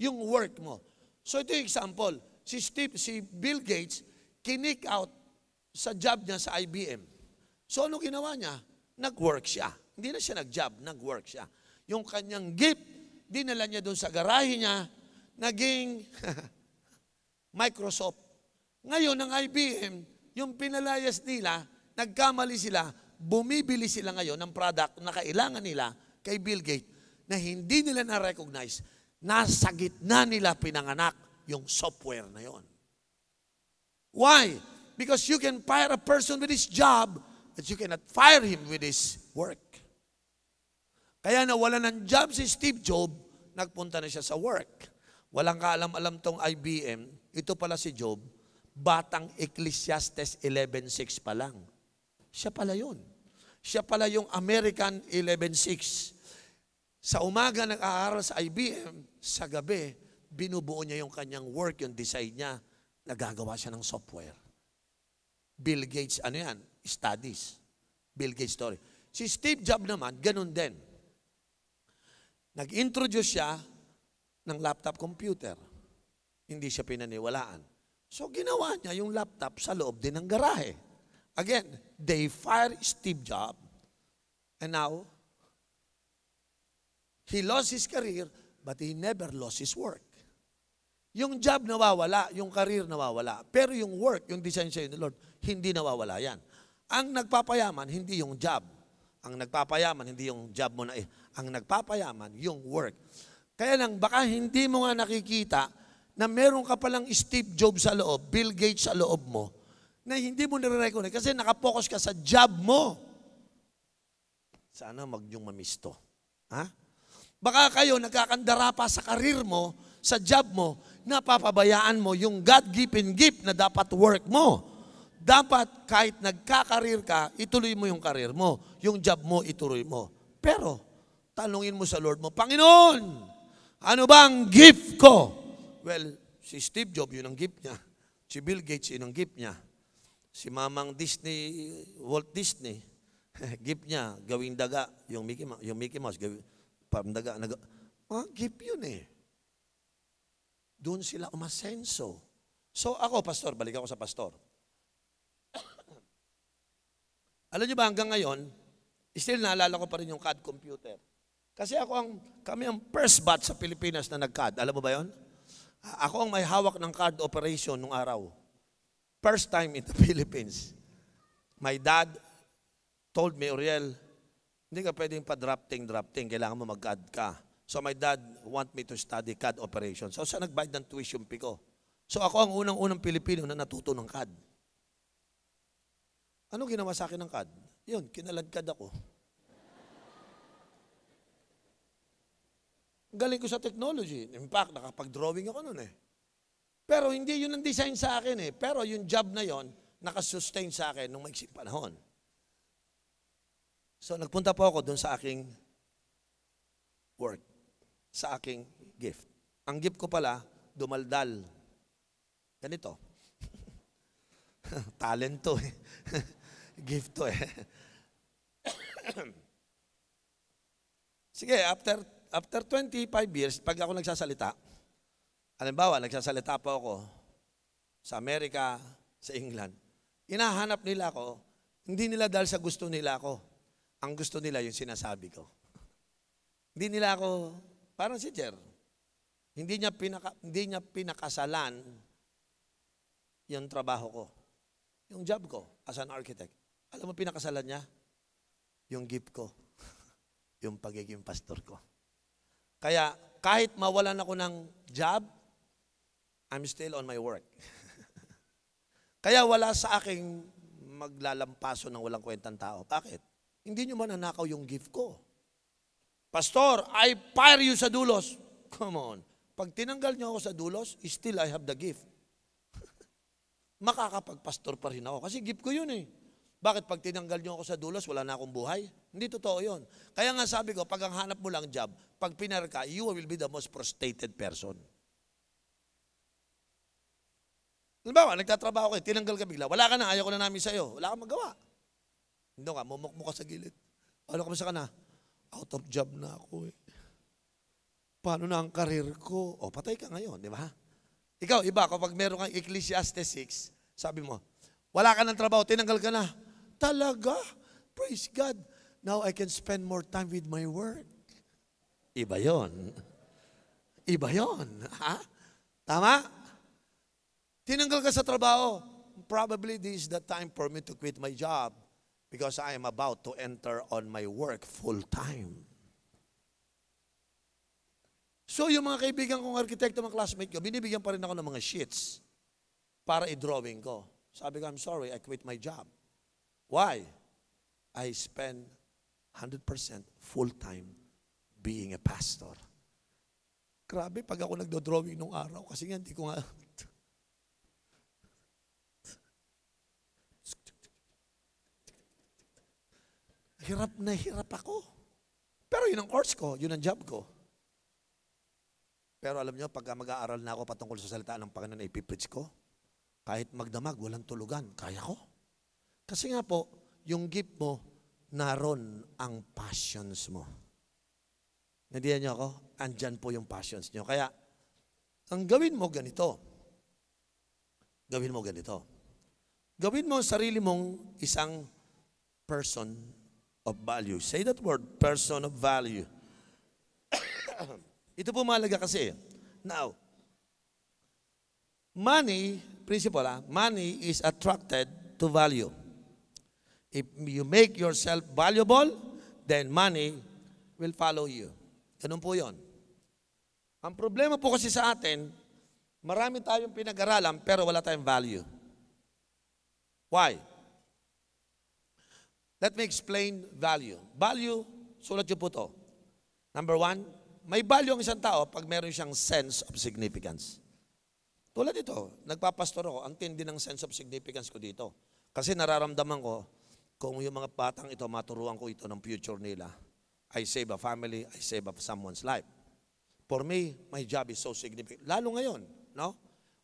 Yung work mo. So ito yung example. Si Steve, si Bill Gates, kinik out sa job niya sa IBM. So ano ginawa niya? Nag-work siya. Hindi na siya nag-job, nag-work siya. Yung kanyang gift, dinala niya doon sa garahe niya, naging <laughs> Microsoft. Ngayon, ang IBM, yung pinalayas nila, nagkamali sila, bumibili sila ngayon ng product na kailangan nila, kay Bill Gates na hindi nila na-recognize, nasa gitna nila pinanganak yung software na yon. Why? Because you can fire a person with his job, but you cannot fire him with his work. Kaya nawala ng job si Steve Job, nagpunta na siya sa work. Walang kaalam-alam tong IBM, ito pala si Job, batang Ecclesiastes 11.6 pa lang. Siya pala yun. Siya pala yung American 11.6. Sa umaga nag-aaral sa IBM, sa gabi, binubuo niya yung kanyang work, yung design niya, nagagawa siya ng software. Bill Gates, ano yan? Studies. Bill Gates story. Si Steve Jobs naman, ganun din. Nag-introduce siya ng laptop computer. Hindi siya pinaniwalaan. So ginawa niya yung laptop sa loob din ng garahe. Again, they fired Steve Jobs. And now, He lost his career, but he never lost his work. Yung job nawawala, yung career nawawala. Pero yung work, yung design sa'yo ni Lord, hindi nawawala yan. Ang nagpapayaman, hindi yung job. Ang nagpapayaman, hindi yung job mo na eh. Ang nagpapayaman, yung work. Kaya lang, baka hindi mo nga nakikita na meron ka palang Steve Jobs sa loob, Bill Gates sa loob mo, na hindi mo nare-recognize kasi nakapokus ka sa job mo. Sana mag niyong mamisto. Ha? Baka kayo nagkakandara pa sa karir mo, sa job mo, napapabayaan mo yung God-given gift na dapat work mo. dapat kahit nagkakarir ka, ituloy mo yung karir mo. Yung job mo, ituloy mo. Pero, tanungin mo sa Lord mo, Panginoon, ano ba ang gift ko? Well, si Steve Jobs, yun ang gift niya. Si Bill Gates, yun ang gift niya. Si Mamang Disney, Walt Disney, <laughs> gift niya, gawing daga, yung Mickey, yung Mickey Mouse, gawing, pamdaga, nag, mga gift yun eh. Doon sila umasenso. So ako, pastor, balik ako sa pastor. <coughs> Alam niyo ba hanggang ngayon, still naalala ko pa rin yung CAD computer. Kasi ako ang, kami ang first batch sa Pilipinas na nag-CAD. Alam mo ba yon? Ako ang may hawak ng CAD operation nung araw. First time in the <laughs> Philippines. My dad told me, Uriel, hindi ka pwedeng pa-drafting, drafting. Kailangan mo mag-CAD ka. So my dad want me to study CAD operation. So sa nagbayad ng tuition fee ko. So ako ang unang-unang Pilipino na natuto ng CAD. Ano ginawa sa akin ng CAD? Yun, kinaladkad ako. Galing ko sa technology. In fact, nakapag-drawing ako noon eh. Pero hindi yun ang design sa akin eh. Pero yung job na yon nakasustain sa akin nung maiksing panahon. So nagpunta po ako doon sa aking work, sa aking gift. Ang gift ko pala, dumaldal. Ganito. <laughs> Talent to eh. <laughs> Gift to eh. <coughs> Sige, after after 25 years, pag ako nagsasalita, halimbawa, nagsasalita po ako sa Amerika, sa England, inahanap nila ako, hindi nila dahil sa gusto nila ako. Ang gusto nila yung sinasabi ko. hindi nila ako, parang si Jer, hindi niya, pinaka, hindi niya pinakasalan yung trabaho ko. Yung job ko as an architect. Alam mo pinakasalan niya? Yung gift ko. <laughs> yung pagiging pastor ko. Kaya kahit mawalan ako ng job, I'm still on my work. <laughs> Kaya wala sa aking maglalampaso ng walang kwentang tao. Bakit? Hindi nyo mananakaw yung gift ko. Pastor, I fire you sa dulos. <laughs> Come on. Pag tinanggal nyo ako sa dulos, still I have the gift. <laughs> Makakapagpastor pa rin ako. Kasi gift ko yun eh. Bakit pag tinanggal nyo ako sa dulos, wala na akong buhay? Hindi totoo yun. Kaya nga sabi ko, pag ang hanap mo lang job, pag pinar ka, you will be the most frustrated person. Halimbawa, nagtatrabaho kayo, tinanggal ka bigla, wala ka na, ayaw ko na namin sa'yo, wala kang magawa. Hindi ka, mumukmo ka sa gilid. Ano ka sa ka na? Out of job na ako eh. Paano na ang karir ko? O, patay ka ngayon, di ba? Ikaw, iba, kapag meron kang Ecclesiastes 6, sabi mo, wala ka ng trabaho, tinanggal ka na. Talaga? Praise God. Now I can spend more time with my work. Iba yon. Iba yon. Ha? Tama? Tinanggal ka sa trabaho. Probably this is the time for me to quit my job because I am about to enter on my work full time. So yung mga kaibigan kong arkitekto, mga classmate ko, binibigyan pa rin ako ng mga sheets para i-drawing ko. Sabi ko, I'm sorry, I quit my job. Why? I spend 100% full-time being a pastor. Grabe, pag ako nagdo-drawing nung araw, kasi nga hindi ko nga... hirap na hirap ako. Pero yun ang course ko, yun ang job ko. Pero alam niyo, pag mag-aaral na ako patungkol sa salita ng Panginoon ipipreach ko, kahit magdamag, walang tulugan, kaya ko. Kasi nga po, yung gift mo, naron ang passions mo. Nandiyan niyo ako? Andyan po yung passions niyo. Kaya, ang gawin mo ganito. Gawin mo ganito. Gawin mo sarili mong isang person of value. Say that word, person of value. <coughs> Ito po mahalaga kasi. Now, money, principle ah, money is attracted to value. If you make yourself valuable, then money will follow you. Ganun po yon. Ang problema po kasi sa atin, marami tayong pinag-aralan pero wala tayong value. Why? Let me explain value. Value, sulat niyo po to. Number one, may value ang isang tao pag meron siyang sense of significance. Tulad ito, nagpapastor ako, ang tindi ng sense of significance ko dito. Kasi nararamdaman ko, kung yung mga batang ito, maturuan ko ito ng future nila, I save a family, I save a someone's life. For me, my job is so significant. Lalo ngayon, no?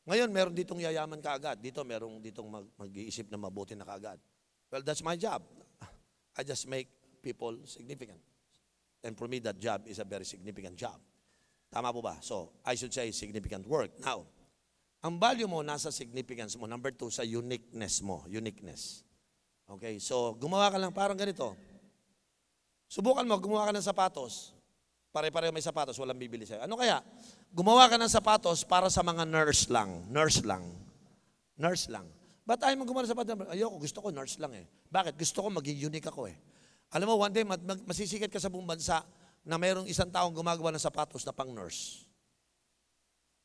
Ngayon, meron ditong yayaman kaagad. Dito, merong ditong mag- mag-iisip na mabuti na kaagad. Well, that's my job. I just make people significant. And for me, that job is a very significant job. Tama po ba? So, I should say significant work. Now, ang value mo nasa significance mo. Number two, sa uniqueness mo. Uniqueness. Okay, so gumawa ka lang parang ganito. Subukan mo, gumawa ka ng sapatos. Pare-pareho may sapatos, walang bibili sa'yo. Ano kaya? Gumawa ka ng sapatos para sa mga nurse lang. Nurse lang. Nurse lang. Ba't ayaw mo gumawa ng sapatos? Ayoko, gusto ko nurse lang eh. Bakit? Gusto ko maging unique ako eh. Alam mo, one day, masisikat ka sa buong bansa na mayroong isang taong gumagawa ng sapatos na pang nurse.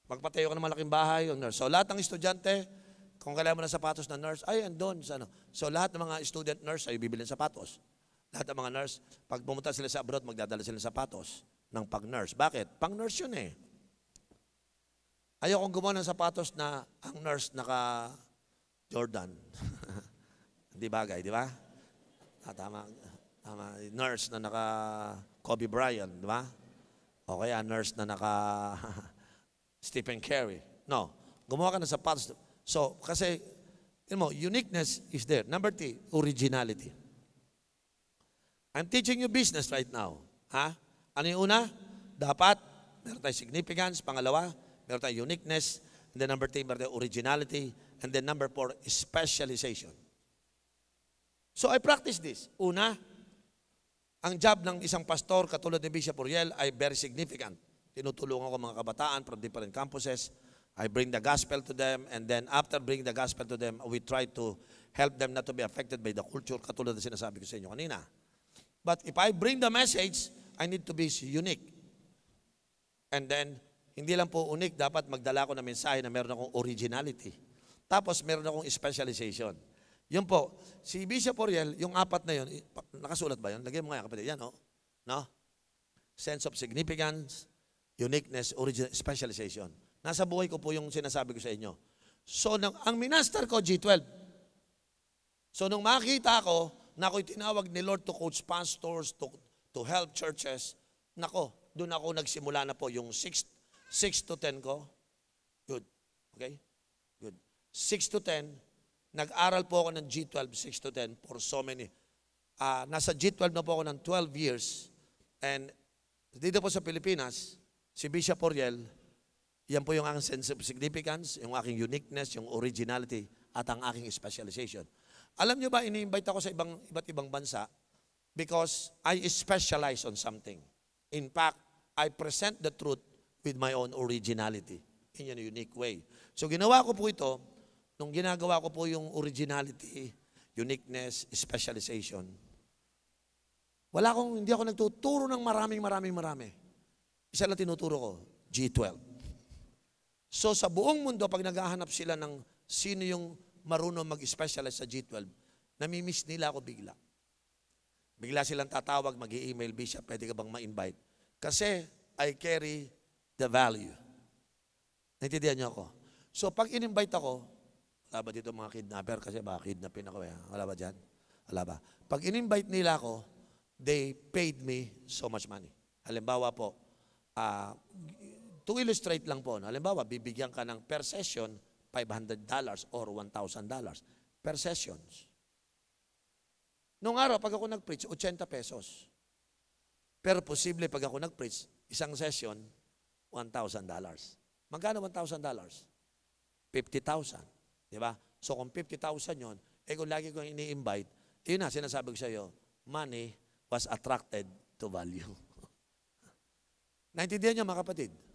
Magpatayo ka ng malaking bahay, yung nurse. So lahat ng estudyante, kung kailangan mo ng sapatos na nurse, ay, andun. Sa ano. So lahat ng mga student nurse ay bibili ng sapatos. Lahat ng mga nurse, pag pumunta sila sa abroad, magdadala sila ng sapatos ng pang-nurse. Bakit? Pang-nurse yun eh. Ayaw kong gumawa ng sapatos na ang nurse naka Jordan. <laughs> Hindi bagay, di ba? Ah, tama, tama. Nurse na naka Kobe Bryant, di ba? O kaya nurse na naka Stephen Curry. No. Gumawa ka ng sapatos. So, kasi, you know, uniqueness is there. Number three, originality. I'm teaching you business right now. Ha? Ano yung una? Dapat, meron tayong significance. Pangalawa, meron tayong uniqueness. And then number three, meron tayong originality. And then number four, specialization. So I practice this. Una, ang job ng isang pastor katulad ni Bishop Uriel ay very significant. Tinutulungan ko mga kabataan from different campuses. I bring the gospel to them and then after bringing the gospel to them, we try to help them not to be affected by the culture katulad na sinasabi ko sa inyo kanina. But if I bring the message, I need to be unique. And then, hindi lang po unique, dapat magdala ko ng mensahe na meron akong originality. Tapos meron akong specialization. Yun po, si Bishop Oriel, yung apat na yun, nakasulat ba yun? Lagyan mo nga kapatid, yan o. No? Sense of significance, uniqueness, original, specialization. Nasa buhay ko po yung sinasabi ko sa inyo. So, nang, ang minaster ko, G12. So, nung makita ko, na ako'y tinawag ni Lord to coach pastors, to, to help churches, nako, doon ako nagsimula na po yung 6, 6 to 10 ko. Good. Okay? Good. 6 to 10, nag-aral po ako ng G12, 6 to 10 for so many. Ah, nasa G12 na po ako ng 12 years. And dito po sa Pilipinas, si Bishop Oriel, yan po yung aking sense of significance, yung aking uniqueness, yung originality, at ang aking specialization. Alam nyo ba, ini-invite ako sa ibang, iba't ibang bansa because I specialize on something. In fact, I present the truth with my own originality in a unique way. So ginawa ko po ito, nung ginagawa ko po yung originality, uniqueness, specialization, wala akong, hindi ako nagtuturo ng maraming, maraming, marami. Isa lang tinuturo ko, G12. So sa buong mundo, pag naghahanap sila ng sino yung marunong mag-specialize sa G12, namimiss nila ako bigla. Bigla silang tatawag, mag email Bishop, pwede ka bang ma-invite? Kasi I carry the value. Naintindihan niyo ako? So pag in-invite ako, wala ba dito mga kidnapper? Kasi baka kidnapin ako eh. Wala ba dyan? Wala ba? Pag in-invite nila ako, they paid me so much money. Halimbawa po, ah, to illustrate lang po, halimbawa, bibigyan ka ng per session, $500 or $1,000 per sessions. Noong araw, pag ako nag-preach, 80 pesos. Pero posible pag ako nag-preach, isang session, $1,000. Magkano $1,000? 50,000. Di ba? So kung 50,000 yon, eh kung lagi ko ini-invite, yun na, sinasabi ko sa iyo, money was attracted to value. <laughs> Naintindihan niyo mga kapatid?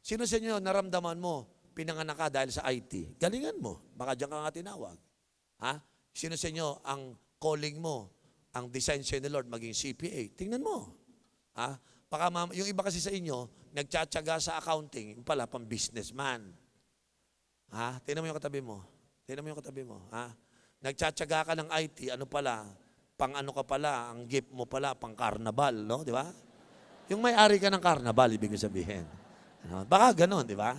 Sino sa inyo naramdaman mo, pinanganak ka dahil sa IT? Galingan mo. Baka diyan ka nga tinawag. Ha? Sino sa inyo ang calling mo, ang design sa'yo ni Lord maging CPA? Tingnan mo. Ha? Baka mam- yung iba kasi sa inyo, nagtsatsaga sa accounting, yung pala pang businessman. Ha? Tingnan mo yung katabi mo. Tingnan mo yung katabi mo. Ha? Nagtsatsaga ka ng IT, ano pala? Pang ano ka pala, ang gift mo pala, pang carnival, no? Di ba? Yung may-ari ka ng carnival, ibig sabihin. Ano? Baka ganon, di ba?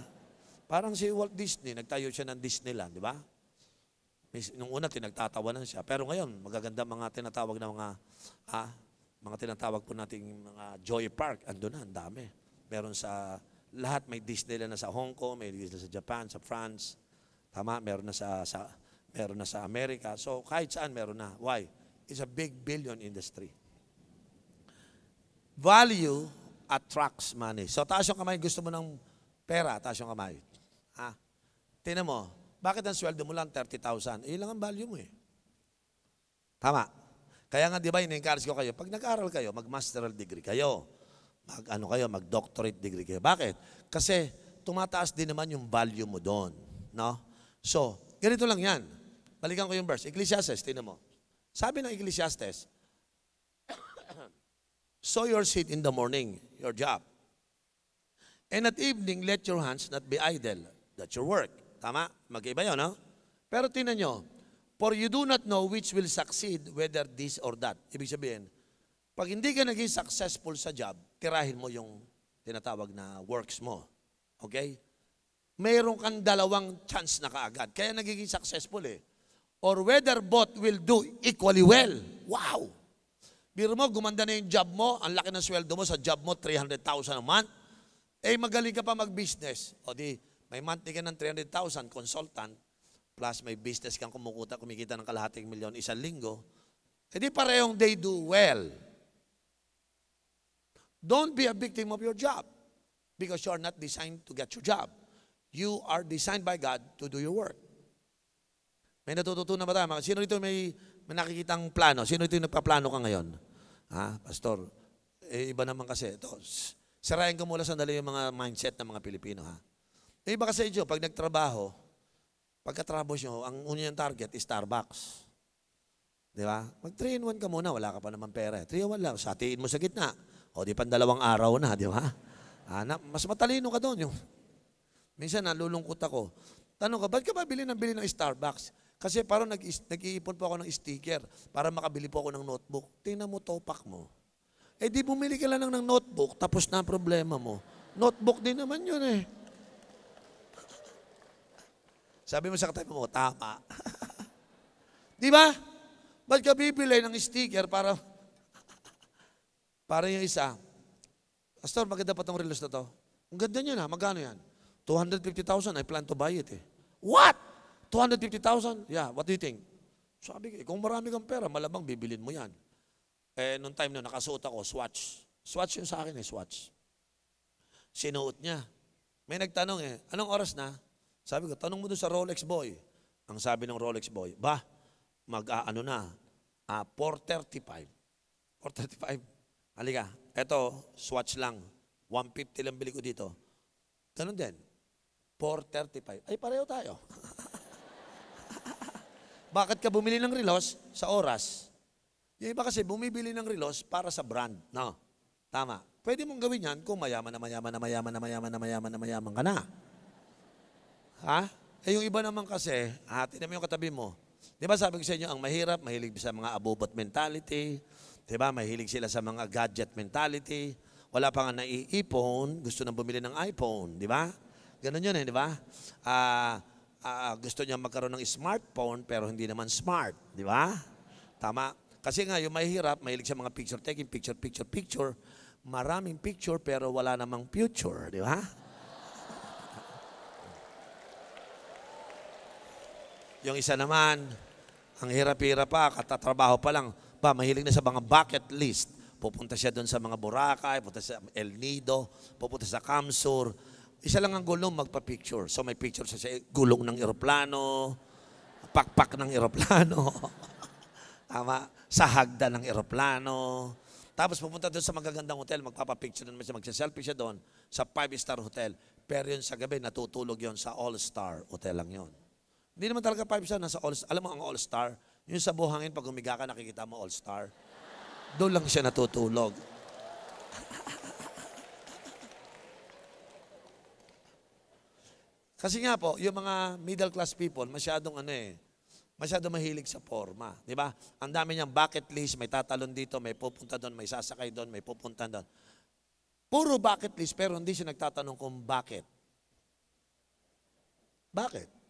Parang si Walt Disney, nagtayo siya ng Disneyland, di ba? Nung una, tinagtatawanan siya. Pero ngayon, magaganda mga tinatawag na mga, ah, mga tinatawag po nating mga Joy Park. Ando na, ang dami. Meron sa, lahat may Disneyland na sa Hong Kong, may Disneyland sa Japan, sa France. Tama, meron na sa, sa meron na sa Amerika. So kahit saan meron na. Why? It's a big billion industry. Value attracts money. So taas yung kamay, gusto mo ng pera, taas yung kamay. Ha? Tingnan mo, bakit ang sweldo mo lang 30,000? Eh, lang ang value mo eh. Tama. Kaya nga, di ba, in-encourage ko kayo, pag nag-aral kayo, mag-masteral degree kayo, mag, ano kayo, mag-doctorate degree kayo. Bakit? Kasi tumataas din naman yung value mo doon. No? So, ganito lang yan. Balikan ko yung verse. Ecclesiastes, tingnan mo. Sabi ng Ecclesiastes, sow your seed in the morning, your job. And at evening, let your hands not be idle. That's your work. Tama? Mag-iba yun, no? Pero tingnan nyo, for you do not know which will succeed, whether this or that. Ibig sabihin, pag hindi ka naging successful sa job, tirahin mo yung tinatawag na works mo. Okay? Mayroon kang dalawang chance na kaagad. Kaya nagiging successful eh. Or whether both will do equally well. Wow! Biro mo, gumanda na yung job mo, ang laki ng sweldo mo sa job mo, 300,000 a month. Eh, magaling ka pa mag-business. O di, may monthly ka ng 300,000, consultant, plus may business kang kumukuta, kumikita ng kalahating milyon isang linggo. Eh di parehong they do well. Don't be a victim of your job because you are not designed to get your job. You are designed by God to do your work. May natututunan ba tayo? Sino rito may, may nakikitang plano? Sino rito yung nagpaplano ka ngayon? Ha, pastor? Eh, iba naman kasi. Ito, sirayan ko muna sandali yung mga mindset ng mga Pilipino. Ha? Eh, iba kasi ito, pag nagtrabaho, pagkatrabaho nyo, ang unang target is Starbucks. Di ba? Mag 3 in 1 ka muna, wala ka pa naman pera. 3 in 1 lang, satiin mo sa gitna. O di pan dalawang araw na, di ba? Ah, na, mas matalino ka doon. Yung, minsan nalulungkot ako. Tanong ka, ba't ka ba bili ng bili ng Starbucks? Kasi parang nag, nag-iipon po ako ng sticker para makabili po ako ng notebook. Tingnan mo, topak mo. Eh di bumili ka lang ng notebook, tapos na ang problema mo. Notebook din naman yun eh. Sabi mo sa katabi mo, tama. <laughs> di ba? Ba't ka bibili ng sticker para para yung isa? Pastor, maganda pa tong relos na to. Ang ganda niya na, magkano yan? 250,000, I plan to buy it eh. What? 250,000? Yeah, what do you think? Sabi ko, eh, kung marami kang pera, malamang bibilin mo yan. Eh, nung time na nakasuot ako, Swatch. Swatch yung sa akin eh, Swatch. Sinuot niya. May nagtanong eh, anong oras na? Sabi ko, tanong mo doon sa Rolex boy. Ang sabi ng Rolex boy, ba, mag ah, ano na, ah, 435. 435. Halika, eto, Swatch lang. 150 lang bili ko dito. Ganun din. 435. Ay, pareho tayo. <laughs> Bakit ka bumili ng relos sa oras? Yung iba kasi bumibili ng relos para sa brand. No. Tama. Pwede mong gawin yan kung mayaman na mayaman na mayaman na mayaman na mayaman na mayaman ka na. Ha? Eh yung iba naman kasi, ha, tinan mo yung katabi mo. Di ba sabi ko sa inyo, ang mahirap, mahilig sa mga abobot mentality. Di ba? Mahilig sila sa mga gadget mentality. Wala pa nga naiipon, gusto nang bumili ng iPhone. Di ba? Ganun yun eh, di ba? Ah, ah, gusto niya magkaroon ng smartphone pero hindi naman smart. Di ba? Tama. Kasi nga, yung mahirap, mahilig sa mga picture taking, picture, picture, picture. Maraming picture pero wala namang future. Di ba? Yung isa naman, ang hirap-hirap pa, katatrabaho pa lang, ba, mahilig na sa mga bucket list. Pupunta siya doon sa mga Boracay, pupunta sa El Nido, pupunta sa Camsur. Isa lang ang gulong magpa-picture. So may picture siya sa gulong ng eroplano, pakpak ng eroplano, <laughs> tama, sa hagda ng eroplano. Tapos pupunta doon sa magagandang hotel, magpapapicture naman siya, magsa-selfie siya doon sa five-star hotel. Pero yun sa gabi, natutulog yon sa All-Star Hotel lang yon. Hindi naman talaga five star, nasa all Alam mo ang all star? Yung sa buhangin, pag humiga ka, nakikita mo all star. Doon lang siya natutulog. Kasi nga po, yung mga middle class people, masyadong ano eh, masyadong mahilig sa forma. Di ba? Ang dami niyang bucket list, may tatalon dito, may pupunta doon, may sasakay doon, may pupunta doon. Puro bucket list, pero hindi siya nagtatanong kung bakit. Bakit?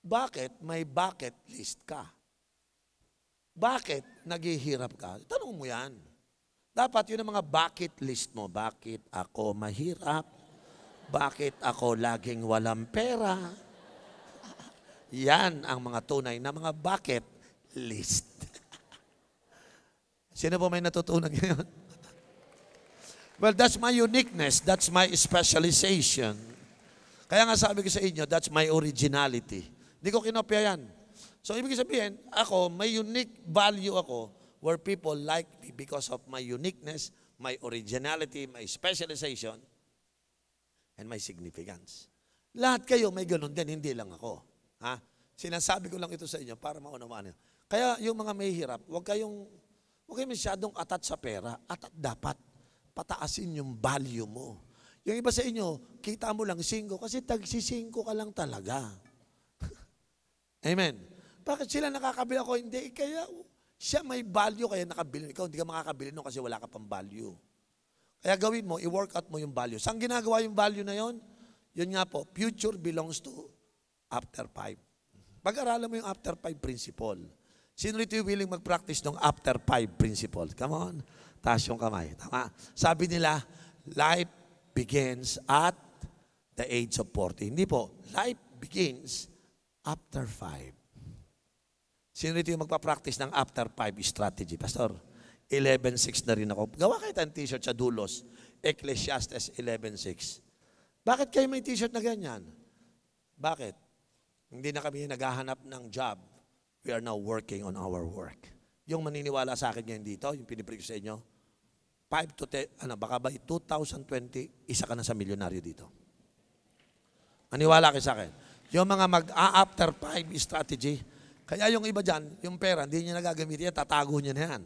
bakit may bucket list ka? Bakit naghihirap ka? Tanong mo yan. Dapat yun ang mga bucket list mo. Bakit ako mahirap? Bakit ako laging walang pera? Yan ang mga tunay na mga bucket list. Sino po may natutunan ngayon? well, that's my uniqueness. That's my specialization. Kaya nga sabi ko sa inyo, that's my originality. Hindi ko kinopya yan. So, ibig sabihin, ako, may unique value ako where people like me because of my uniqueness, my originality, my specialization, and my significance. Lahat kayo may ganun din, hindi lang ako. Ha? Sinasabi ko lang ito sa inyo para maunawaan niyo. Kaya yung mga may hirap, huwag kayong, huwag kayong masyadong atat sa pera. Atat dapat. Pataasin yung value mo. Yung iba sa inyo, kita mo lang singko kasi tagsisingko ka lang talaga. <laughs> Amen. Bakit sila nakakabili ako? Hindi, kaya siya may value kaya nakabili. Ikaw hindi ka makakabili nun kasi wala ka pang value. Kaya gawin mo, i-work out mo yung value. Saan ginagawa yung value na yon? Yun nga po, future belongs to after five. Pag-aralan mo yung after five principle. Sino rito yung willing mag-practice ng after five principle? Come on, taas yung kamay. Tama. Sabi nila, life begins at the age of 40. Hindi po, life begins after five. Sino rito yung magpa-practice ng after five strategy? Pastor, 11.6 na rin ako. Gawa kayo tayong t-shirt sa dulos. Ecclesiastes 11.6. Bakit kayo may t-shirt na ganyan? Bakit? Hindi na kami naghahanap ng job. We are now working on our work. Yung maniniwala sa akin ngayon dito, yung pinipreach sa inyo, 5 to 10, ano, baka ba 2020, isa ka na sa milyonaryo dito. Maniwala kayo sa akin. Yung mga mag-after 5 strategy, kaya yung iba dyan, yung pera, hindi niya nagagamitin yan, tatago niya na yan.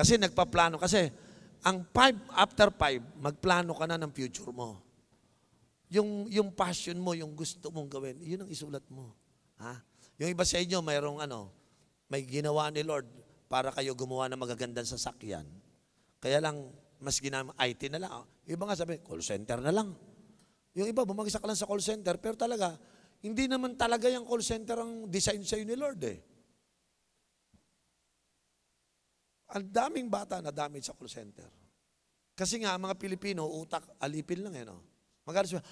Kasi nagpaplano, kasi ang five, after five, magplano ka na ng future mo. Yung, yung passion mo, yung gusto mong gawin, yun ang isulat mo. Ha? Yung iba sa inyo, mayroong ano, may ginawa ni Lord para kayo gumawa ng magagandang sasakyan. Kaya lang, mas ginam IT na lang. Iba nga sabi, call center na lang. Yung iba, bumagsak lang sa call center, pero talaga, hindi naman talaga yung call center ang design sa'yo ni Lord eh. Ang daming bata na damage sa call center. Kasi nga, mga Pilipino, utak, alipin lang eh, no? Magkano siya,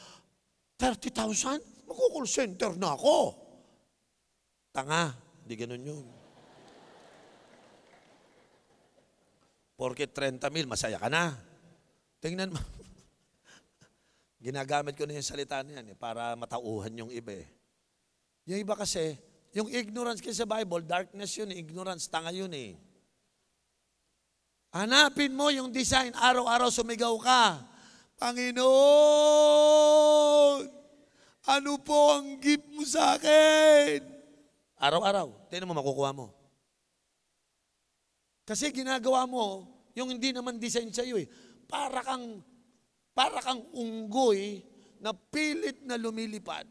30,000? Mag-call center na ako. Tanga, hindi ganun yun. Porque 30 mil, masaya ka na. Tingnan mo. <laughs> Ginagamit ko na yung salita na yan eh, para matauhan yung iba eh. Yung iba kasi, yung ignorance kasi sa Bible, darkness yun, eh, ignorance, tanga yun eh. Hanapin mo yung design, araw-araw sumigaw ka. Panginoon, ano po ang gift mo sa akin? Araw-araw, tingnan mo makukuha mo. Kasi ginagawa mo, yung hindi naman design sa iyo eh, para kang para kang unggoy na pilit na lumilipad. <laughs>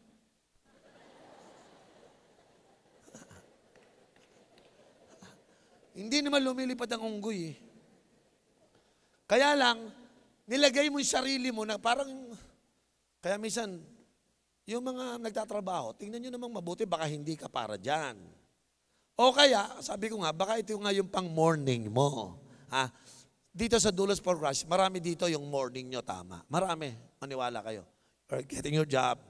Hindi naman lumilipad ang unggoy eh. Kaya lang, nilagay mo yung sarili mo na parang, kaya minsan, yung mga nagtatrabaho, tingnan nyo namang mabuti, baka hindi ka para dyan. O kaya, sabi ko nga, baka ito nga yung pang morning mo. Ha? Dito sa Dulos for Christ, marami dito yung morning nyo tama. Marami, maniwala kayo. Or getting your job,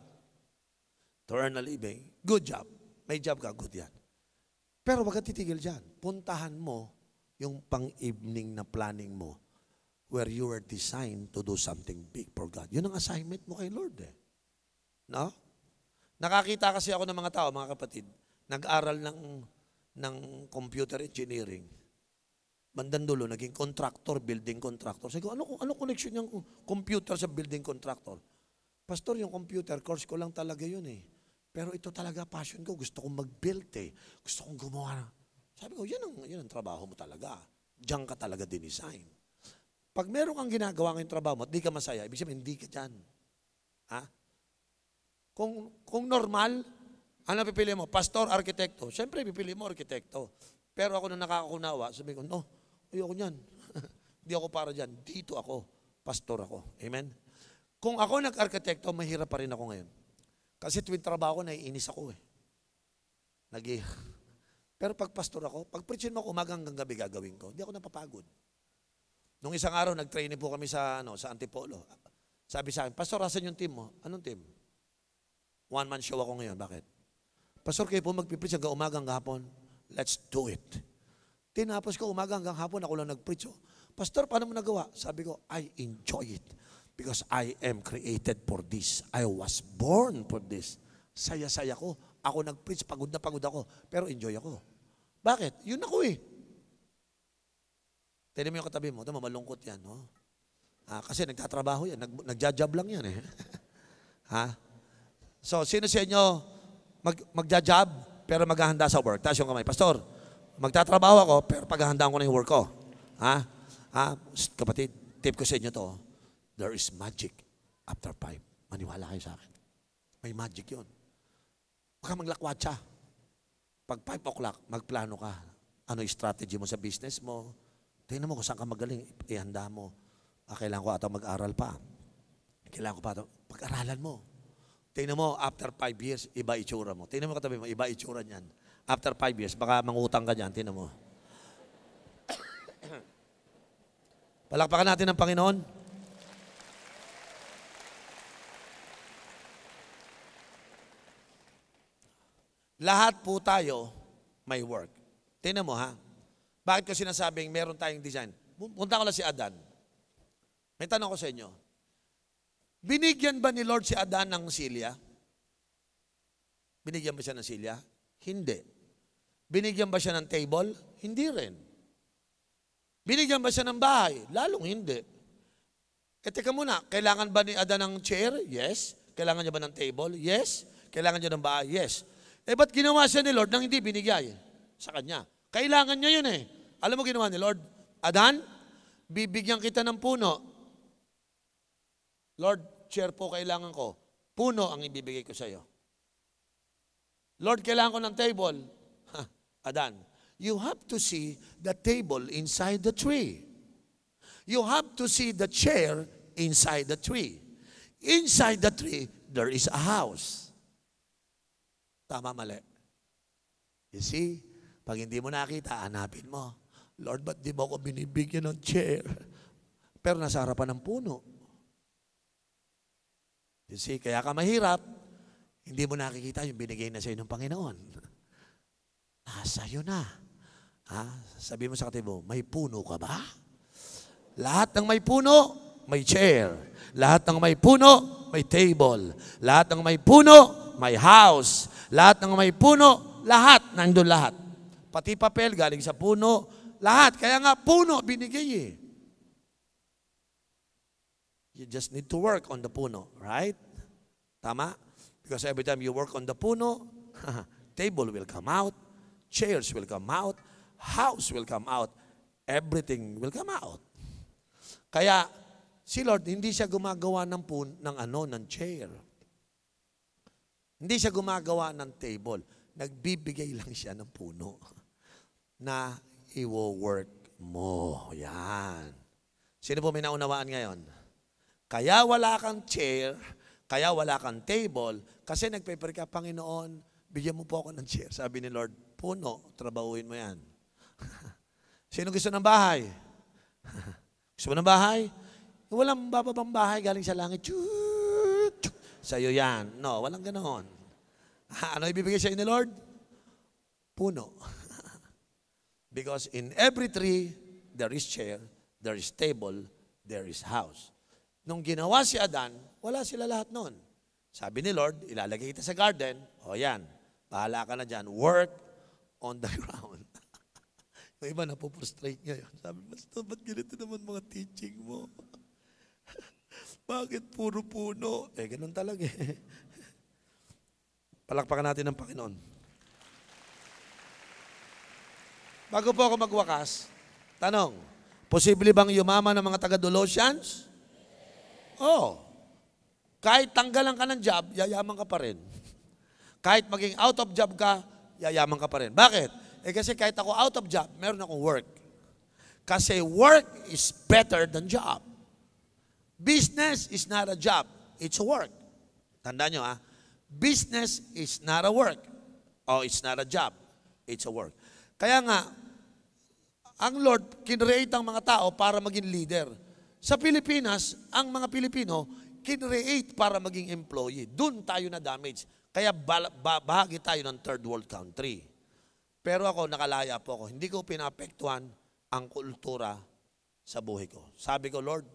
to earn a living, good job. May job ka, good yan. Pero wag ka titigil dyan. Puntahan mo yung pang-evening na planning mo where you were designed to do something big for God. Yun ang assignment mo kay Lord eh. No? Nakakita kasi ako ng mga tao, mga kapatid, nag-aral ng, ng computer engineering bandang dulo, naging contractor, building contractor. Sabi ko, ano, ano connection yung computer sa building contractor? Pastor, yung computer, course ko lang talaga yun eh. Pero ito talaga passion ko. Gusto kong mag-build eh. Gusto kong gumawa. Sabi ko, yan ang, yan ang trabaho mo talaga. Diyan ka talaga dinesign. Pag meron kang ginagawa ngayong trabaho mo at di ka masaya, ibig sabihin, hindi ka dyan. Ha? Kung, kung normal, ano pipili mo? Pastor, arkitekto. Siyempre, pipili mo arkitekto. Pero ako na nakakakunawa, sabi ko, no, Ayoko niyan. <laughs> Hindi ako para dyan. Dito ako. Pastor ako. Amen? Kung ako nag-arkitekto, mahirap pa rin ako ngayon. Kasi tuwing trabaho ko, naiinis ako eh. Nagi. <laughs> Pero pag pastor ako, pag preachin mo ako umaga hanggang gabi gagawin ko. Hindi ako napapagod. Nung isang araw, nag-training po kami sa, ano, sa Antipolo. Sabi sa akin, Pastor, asan yung team mo? Anong team? One-man show ako ngayon. Bakit? Pastor, kayo po magpipreach hanggang umaga hanggang hapon. Let's do it. Tinapos ko umaga hanggang hapon, ako lang nag-preach. Oh. Pastor, paano mo nagawa? Sabi ko, I enjoy it because I am created for this. I was born for this. Saya-saya ko. Ako nag-preach, pagod na pagod ako. Pero enjoy ako. Bakit? Yun ako eh. Tignan mo yung katabi mo. Tama, malungkot yan. No? Ah, kasi nagtatrabaho yan. Nag, nagja-job lang yan eh. <laughs> ha? So, sino sa inyo mag, magja-job pero maghahanda sa work? Taas yung kamay. Pastor, magtatrabaho ako pero paghahandaan ko na yung work ko. Ha? Ha? Kapatid, tip ko sa inyo to. There is magic after five. Maniwala kayo sa akin. May magic yun. Baka maglakwatsa. Pag 5 o'clock, magplano ka. Ano yung strategy mo sa business mo? Tingnan mo kung saan ka magaling. Ihanda mo. Ah, kailangan ko ata mag-aral pa. Kailangan ko pa ata. Pag-aralan mo. Tingnan mo, after 5 years, iba itsura mo. Tingnan mo katabi mo, iba itsura niyan. After 5 years, baka mangutang ka dyan. Tingnan mo. <coughs> Palakpakan natin ng Panginoon. Lahat po tayo may work. Tingnan mo ha. Bakit ko sinasabing meron tayong design? Punta ko lang si Adan. May tanong ko sa inyo. Binigyan ba ni Lord si Adan ng silya? Binigyan ba siya ng silya? Hindi. Binigyan ba siya ng table? Hindi rin. Binigyan ba siya ng bahay? Lalong hindi. E teka muna, kailangan ba ni Adan ng chair? Yes. Kailangan niya ba ng table? Yes. Kailangan niya ng bahay? Yes. Eh ba't ginawa siya ni Lord nang hindi binigay sa kanya? Kailangan niya yun eh. Alam mo ginawa ni Lord? Adan, bibigyan kita ng puno. Lord, chair po kailangan ko. Puno ang ibibigay ko sa iyo. Lord, kailangan ko ng table. Adan, you have to see the table inside the tree. You have to see the chair inside the tree. Inside the tree, there is a house. Tama, mali. You see, pag hindi mo nakita, hanapin mo. Lord, ba't di mo ako binibigyan ng chair? Pero nasa harapan ng puno. You see, kaya ka mahirap, hindi mo nakikita yung binigay na sa'yo ng Panginoon. Nasa iyo na. Ha? Sabi mo sa katibo, may puno ka ba? Lahat ng may puno, may chair. Lahat ng may puno, may table. Lahat ng may puno, may house. Lahat ng may puno, lahat, nandun lahat. Pati papel, galing sa puno, lahat. Kaya nga, puno, binigay eh. You just need to work on the puno, right? Tama? Because every time you work on the puno, <laughs> table will come out, chairs will come out, house will come out, everything will come out. Kaya, si Lord, hindi siya gumagawa ng, pun, ng ano, ng chair. Hindi siya gumagawa ng table. Nagbibigay lang siya ng puno <laughs> na i-work mo. Yan. Sino po may naunawaan ngayon? Kaya wala kang chair, kaya wala kang table, kasi nagpe-pray ka, Panginoon, bigyan mo po ako ng chair. Sabi ni Lord, puno, trabahuin mo yan. <laughs> Sino gusto ng bahay? <laughs> gusto mo ng bahay? Walang bababang bahay galing sa langit. Chut. Sa'yo yan. No, walang ganoon. <laughs> Ano ibibigay sa'yo ni Lord? Puno. Because in every tree, there is chair, there is table, there is house. Nung ginawa si Adan, wala sila lahat noon. Sabi ni Lord, ilalagay kita sa garden. O yan, bahala ka na dyan. Work on the <laughs> ground. Yung iba napuprostrate ngayon. Sabi, basta ba't ganito naman mga teaching mo? <laughs> Bakit puro puno? Eh, ganun talaga eh. <laughs> Palakpakan natin ng Panginoon. Bago po ako magwakas, tanong, posible bang yumaman ng mga taga-Dolosians? Oo. Oh. Kahit tanggalan ka ng job, yayaman ka pa rin. <laughs> Kahit maging out of job ka, yayaman ka pa rin. Bakit? Eh kasi kahit ako out of job, meron akong work. Kasi work is better than job. Business is not a job, it's a work. Tandaan nyo ha, business is not a work. Oh, it's not a job. It's a work. Kaya nga, ang Lord, kinreate ang mga tao para maging leader. Sa Pilipinas, ang mga Pilipino, kinreate para maging employee. Doon tayo na damage. Kaya bahagi tayo ng third world country. Pero ako, nakalaya po ako. Hindi ko pinapektuhan ang kultura sa buhay ko. Sabi ko, Lord,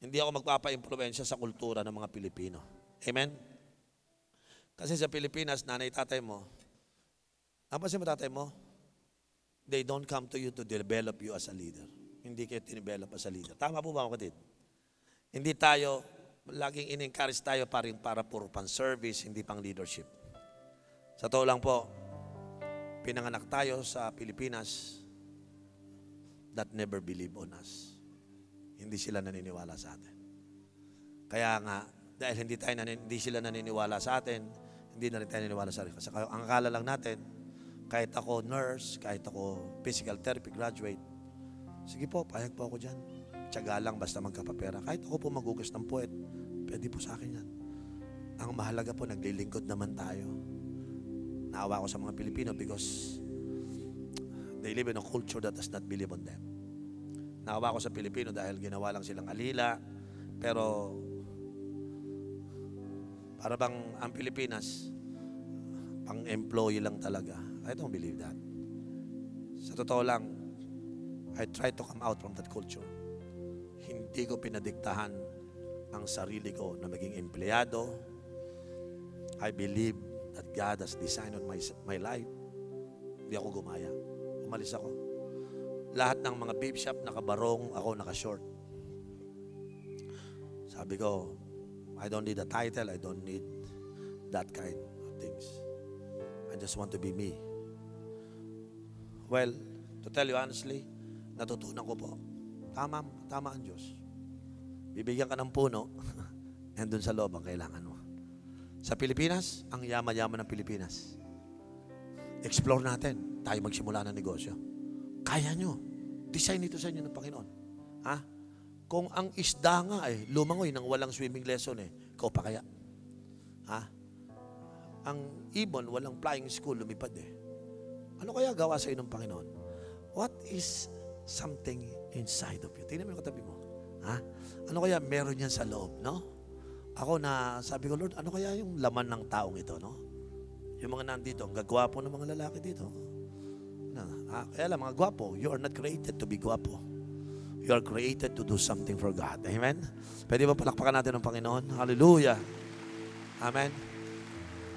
hindi ako magpapa-impluensya sa kultura ng mga Pilipino. Amen? Kasi sa Pilipinas, nanay tatay mo, napansin mo tatay mo, they don't come to you to develop you as a leader. Hindi kayo tinevelop as a leader. Tama po ba mga kapatid? Hindi tayo, laging in-encourage tayo pa rin para puro pang service, hindi pang leadership. Sa totoo lang po, pinanganak tayo sa Pilipinas that never believe on us. Hindi sila naniniwala sa atin. Kaya nga, dahil hindi, tayo nanin, hindi sila naniniwala sa atin, hindi na rin tayo naniniwala sa atin. Kasi ang akala lang natin, kahit ako nurse, kahit ako physical therapy graduate, sige po, payag po ako dyan. Tiyaga lang basta magkapapera. Kahit ako po magugas ng puwet, pwede po sa akin yan. Ang mahalaga po, naglilingkod naman tayo. Naawa ko sa mga Pilipino because they live in a culture that does not believe on them. Naawa ko sa Pilipino dahil ginawa lang silang alila, pero para bang ang Pilipinas, pang employee lang talaga. I don't believe that. Sa totoo lang, I try to come out from that culture. Hindi ko pinadiktahan ang sarili ko na maging empleyado. I believe that God has designed on my, my life. Hindi ako gumaya. Umalis ako. Lahat ng mga babe shop, nakabarong, ako naka-short. Sabi ko, I don't need a title, I don't need that kind of things. I just want to be me. Well, to tell you honestly, natutunan ko po. Tama, tama ang Diyos. Bibigyan ka ng puno, <laughs> and dun sa loob ang kailangan mo. Sa Pilipinas, ang yaman-yaman ng Pilipinas. Explore natin. Tayo magsimula ng negosyo. Kaya nyo. Design ito sa inyo ng Panginoon. Ha? Kung ang isda nga eh, lumangoy nang walang swimming lesson eh, ikaw pa kaya? Ha? Ang ibon, walang flying school, lumipad eh. Ano kaya gawa sa ng Panginoon? What is something inside of you? Tingnan mo yung katabi mo. Ha? Ano kaya meron yan sa loob, no? Ako na, sabi ko, Lord, ano kaya yung laman ng taong ito, no? Yung mga nandito, ang gagwapo ng mga lalaki dito. Na, ah, kaya lang, mga gwapo, you are not created to be gwapo. You are created to do something for God. Amen? Pwede ba palakpakan natin ng Panginoon? Hallelujah. Amen?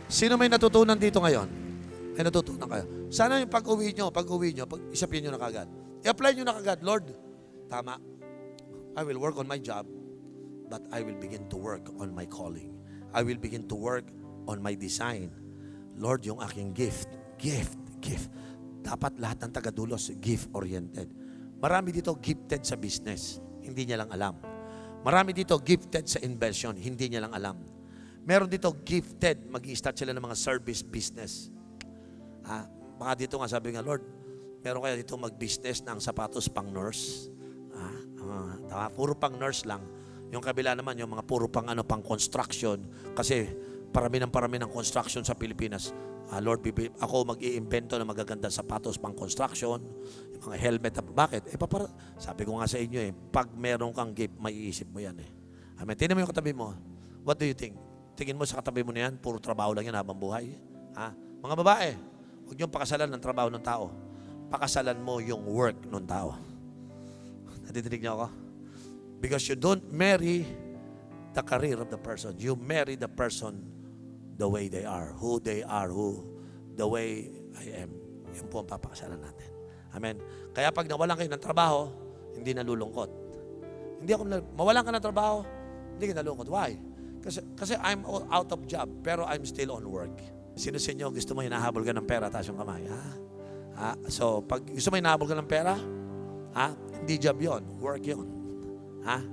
Sino may natutunan dito ngayon? May natutunan kayo. Sana yung pag-uwi nyo, pag-uwi nyo, pag isapin nyo na kagad. I-apply nyo na kagad, Lord, tama. I will work on my job, but I will begin to work on my calling. I will begin to work on my design. Lord, yung aking gift, gift, gift. Dapat lahat ng tagadulos, gift-oriented. Marami dito gifted sa business, hindi niya lang alam. Marami dito gifted sa invention, hindi niya lang alam. Meron dito gifted, mag start sila ng mga service business. Ah, baka dito nga sabi nga, Lord, meron kaya dito mag-business ng sapatos pang nurse. Ah, tama, puro pang nurse lang. Yung kabila naman, yung mga puro pang ano pang construction. Kasi parami ng parami ng construction sa Pilipinas. Ah, Lord, ako mag-iimbento ng magagandang sapatos pang construction, yung mga helmet. Bakit? Eh, papara, sabi ko nga sa inyo eh, pag meron kang gift, may iisip mo yan eh. Amen. Tingnan mo yung katabi mo. What do you think? Tingin mo sa katabi mo na yan, puro trabaho lang yan habang buhay. Ha? Mga babae, huwag niyong pakasalan ng trabaho ng tao. Pakasalan mo yung work ng tao. Natidinig niyo ako? Because you don't marry the career of the person. You marry the person the way they are, who they are, who the way I am. Yun po ang papakasalan natin. Amen. Kaya pag nawalan kayo ng trabaho, hindi nalulungkot. Hindi ako, mawalan ka ng trabaho, hindi ka nalulungkot. Why? Kasi, kasi I'm out of job, pero I'm still on work. Sino sa inyo gusto mo hinahabol ka ng pera, taas yung kamay, ha? ha? So, pag gusto mo hinahabol ka ng pera, ha? Hindi job yon, work yon. Ha?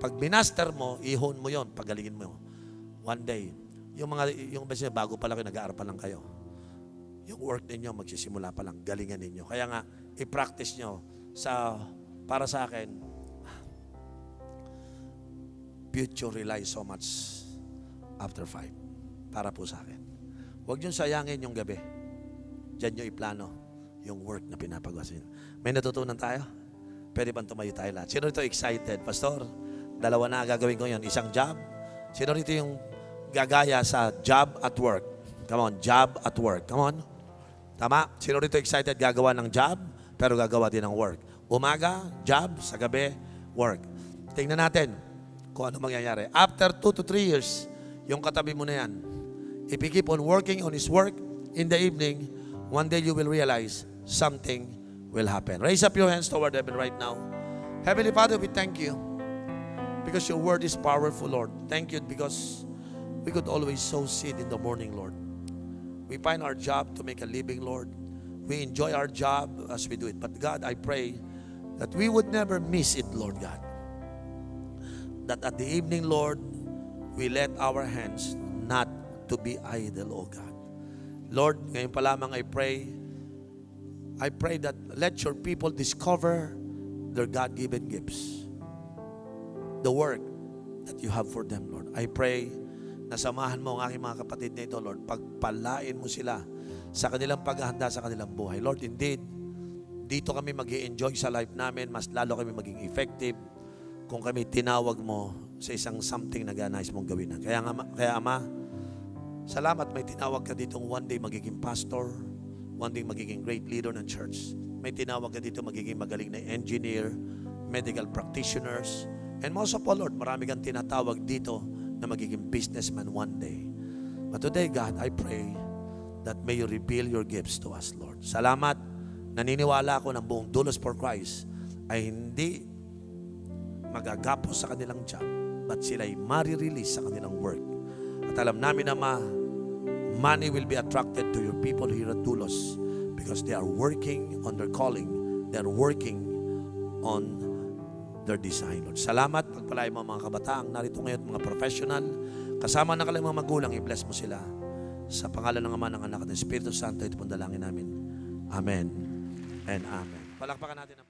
Pag binaster mo, ihon mo yon, pagalingin mo. One day, yung mga, yung basta bago pa lang nag-aaral lang kayo. Yung work ninyo, magsisimula pa lang, galingan ninyo. Kaya nga, i-practice nyo sa, para sa akin, future relies so much after five. Para po sa akin. Huwag nyo sayangin yung gabi. Diyan nyo iplano yung work na pinapagawa sa inyo. May natutunan tayo? Pwede bang tumayo tayo lahat? Sino rito excited? Pastor, dalawa na gagawin ko yon Isang job. Sino rito yung gagaya sa job at work? Come on, job at work. Come on. Tama? Sino rito excited gagawa ng job, pero gagawa din ng work? Umaga, job. Sa gabi, work. Tingnan natin kung ano mangyayari. After 2 to 3 years, yung katabi mo na yan, if you keep on working on his work in the evening, one day you will realize something will happen. Raise up your hands toward heaven right now. Heavenly Father, we thank you because your word is powerful, Lord. Thank you because we could always sow seed in the morning, Lord. We find our job to make a living, Lord. We enjoy our job as we do it. But God, I pray that we would never miss it, Lord God. That at the evening, Lord, we let our hands not to be idle, O God. Lord, ngayon pa lamang I pray, I pray that let your people discover their God-given gifts. The work that you have for them, Lord. I pray na samahan mo ang aking mga kapatid na ito, Lord. Pagpalain mo sila sa kanilang paghahanda sa kanilang buhay. Lord, indeed, dito kami mag enjoy sa life namin, mas lalo kami maging effective kung kami tinawag mo sa isang something na ganais mong gawin. Kaya, nga, kaya Ama, salamat may tinawag ka dito one day magiging pastor, one day magiging great leader ng church. May tinawag ka dito magiging magaling na engineer, medical practitioners, and most of all, Lord, marami kang tinatawag dito na magiging businessman one day. But today, God, I pray that may you reveal your gifts to us, Lord. Salamat. Naniniwala ako ng buong Dulos for Christ ay hindi magagapos sa kanilang job, but sila ay marirelease sa kanilang work. At alam namin na ma, money will be attracted to your people here at Dulos because they are working on their calling. They are working on their design, Lord. Salamat, pagpalay mo mga kabataang narito ngayon, mga professional, kasama na kanilang mga magulang, i-bless mo sila. Sa pangalan ng Ama, ng Anak, at ng Espiritu Santo, ito pong dalangin namin. Amen and Amen. Palakpakan natin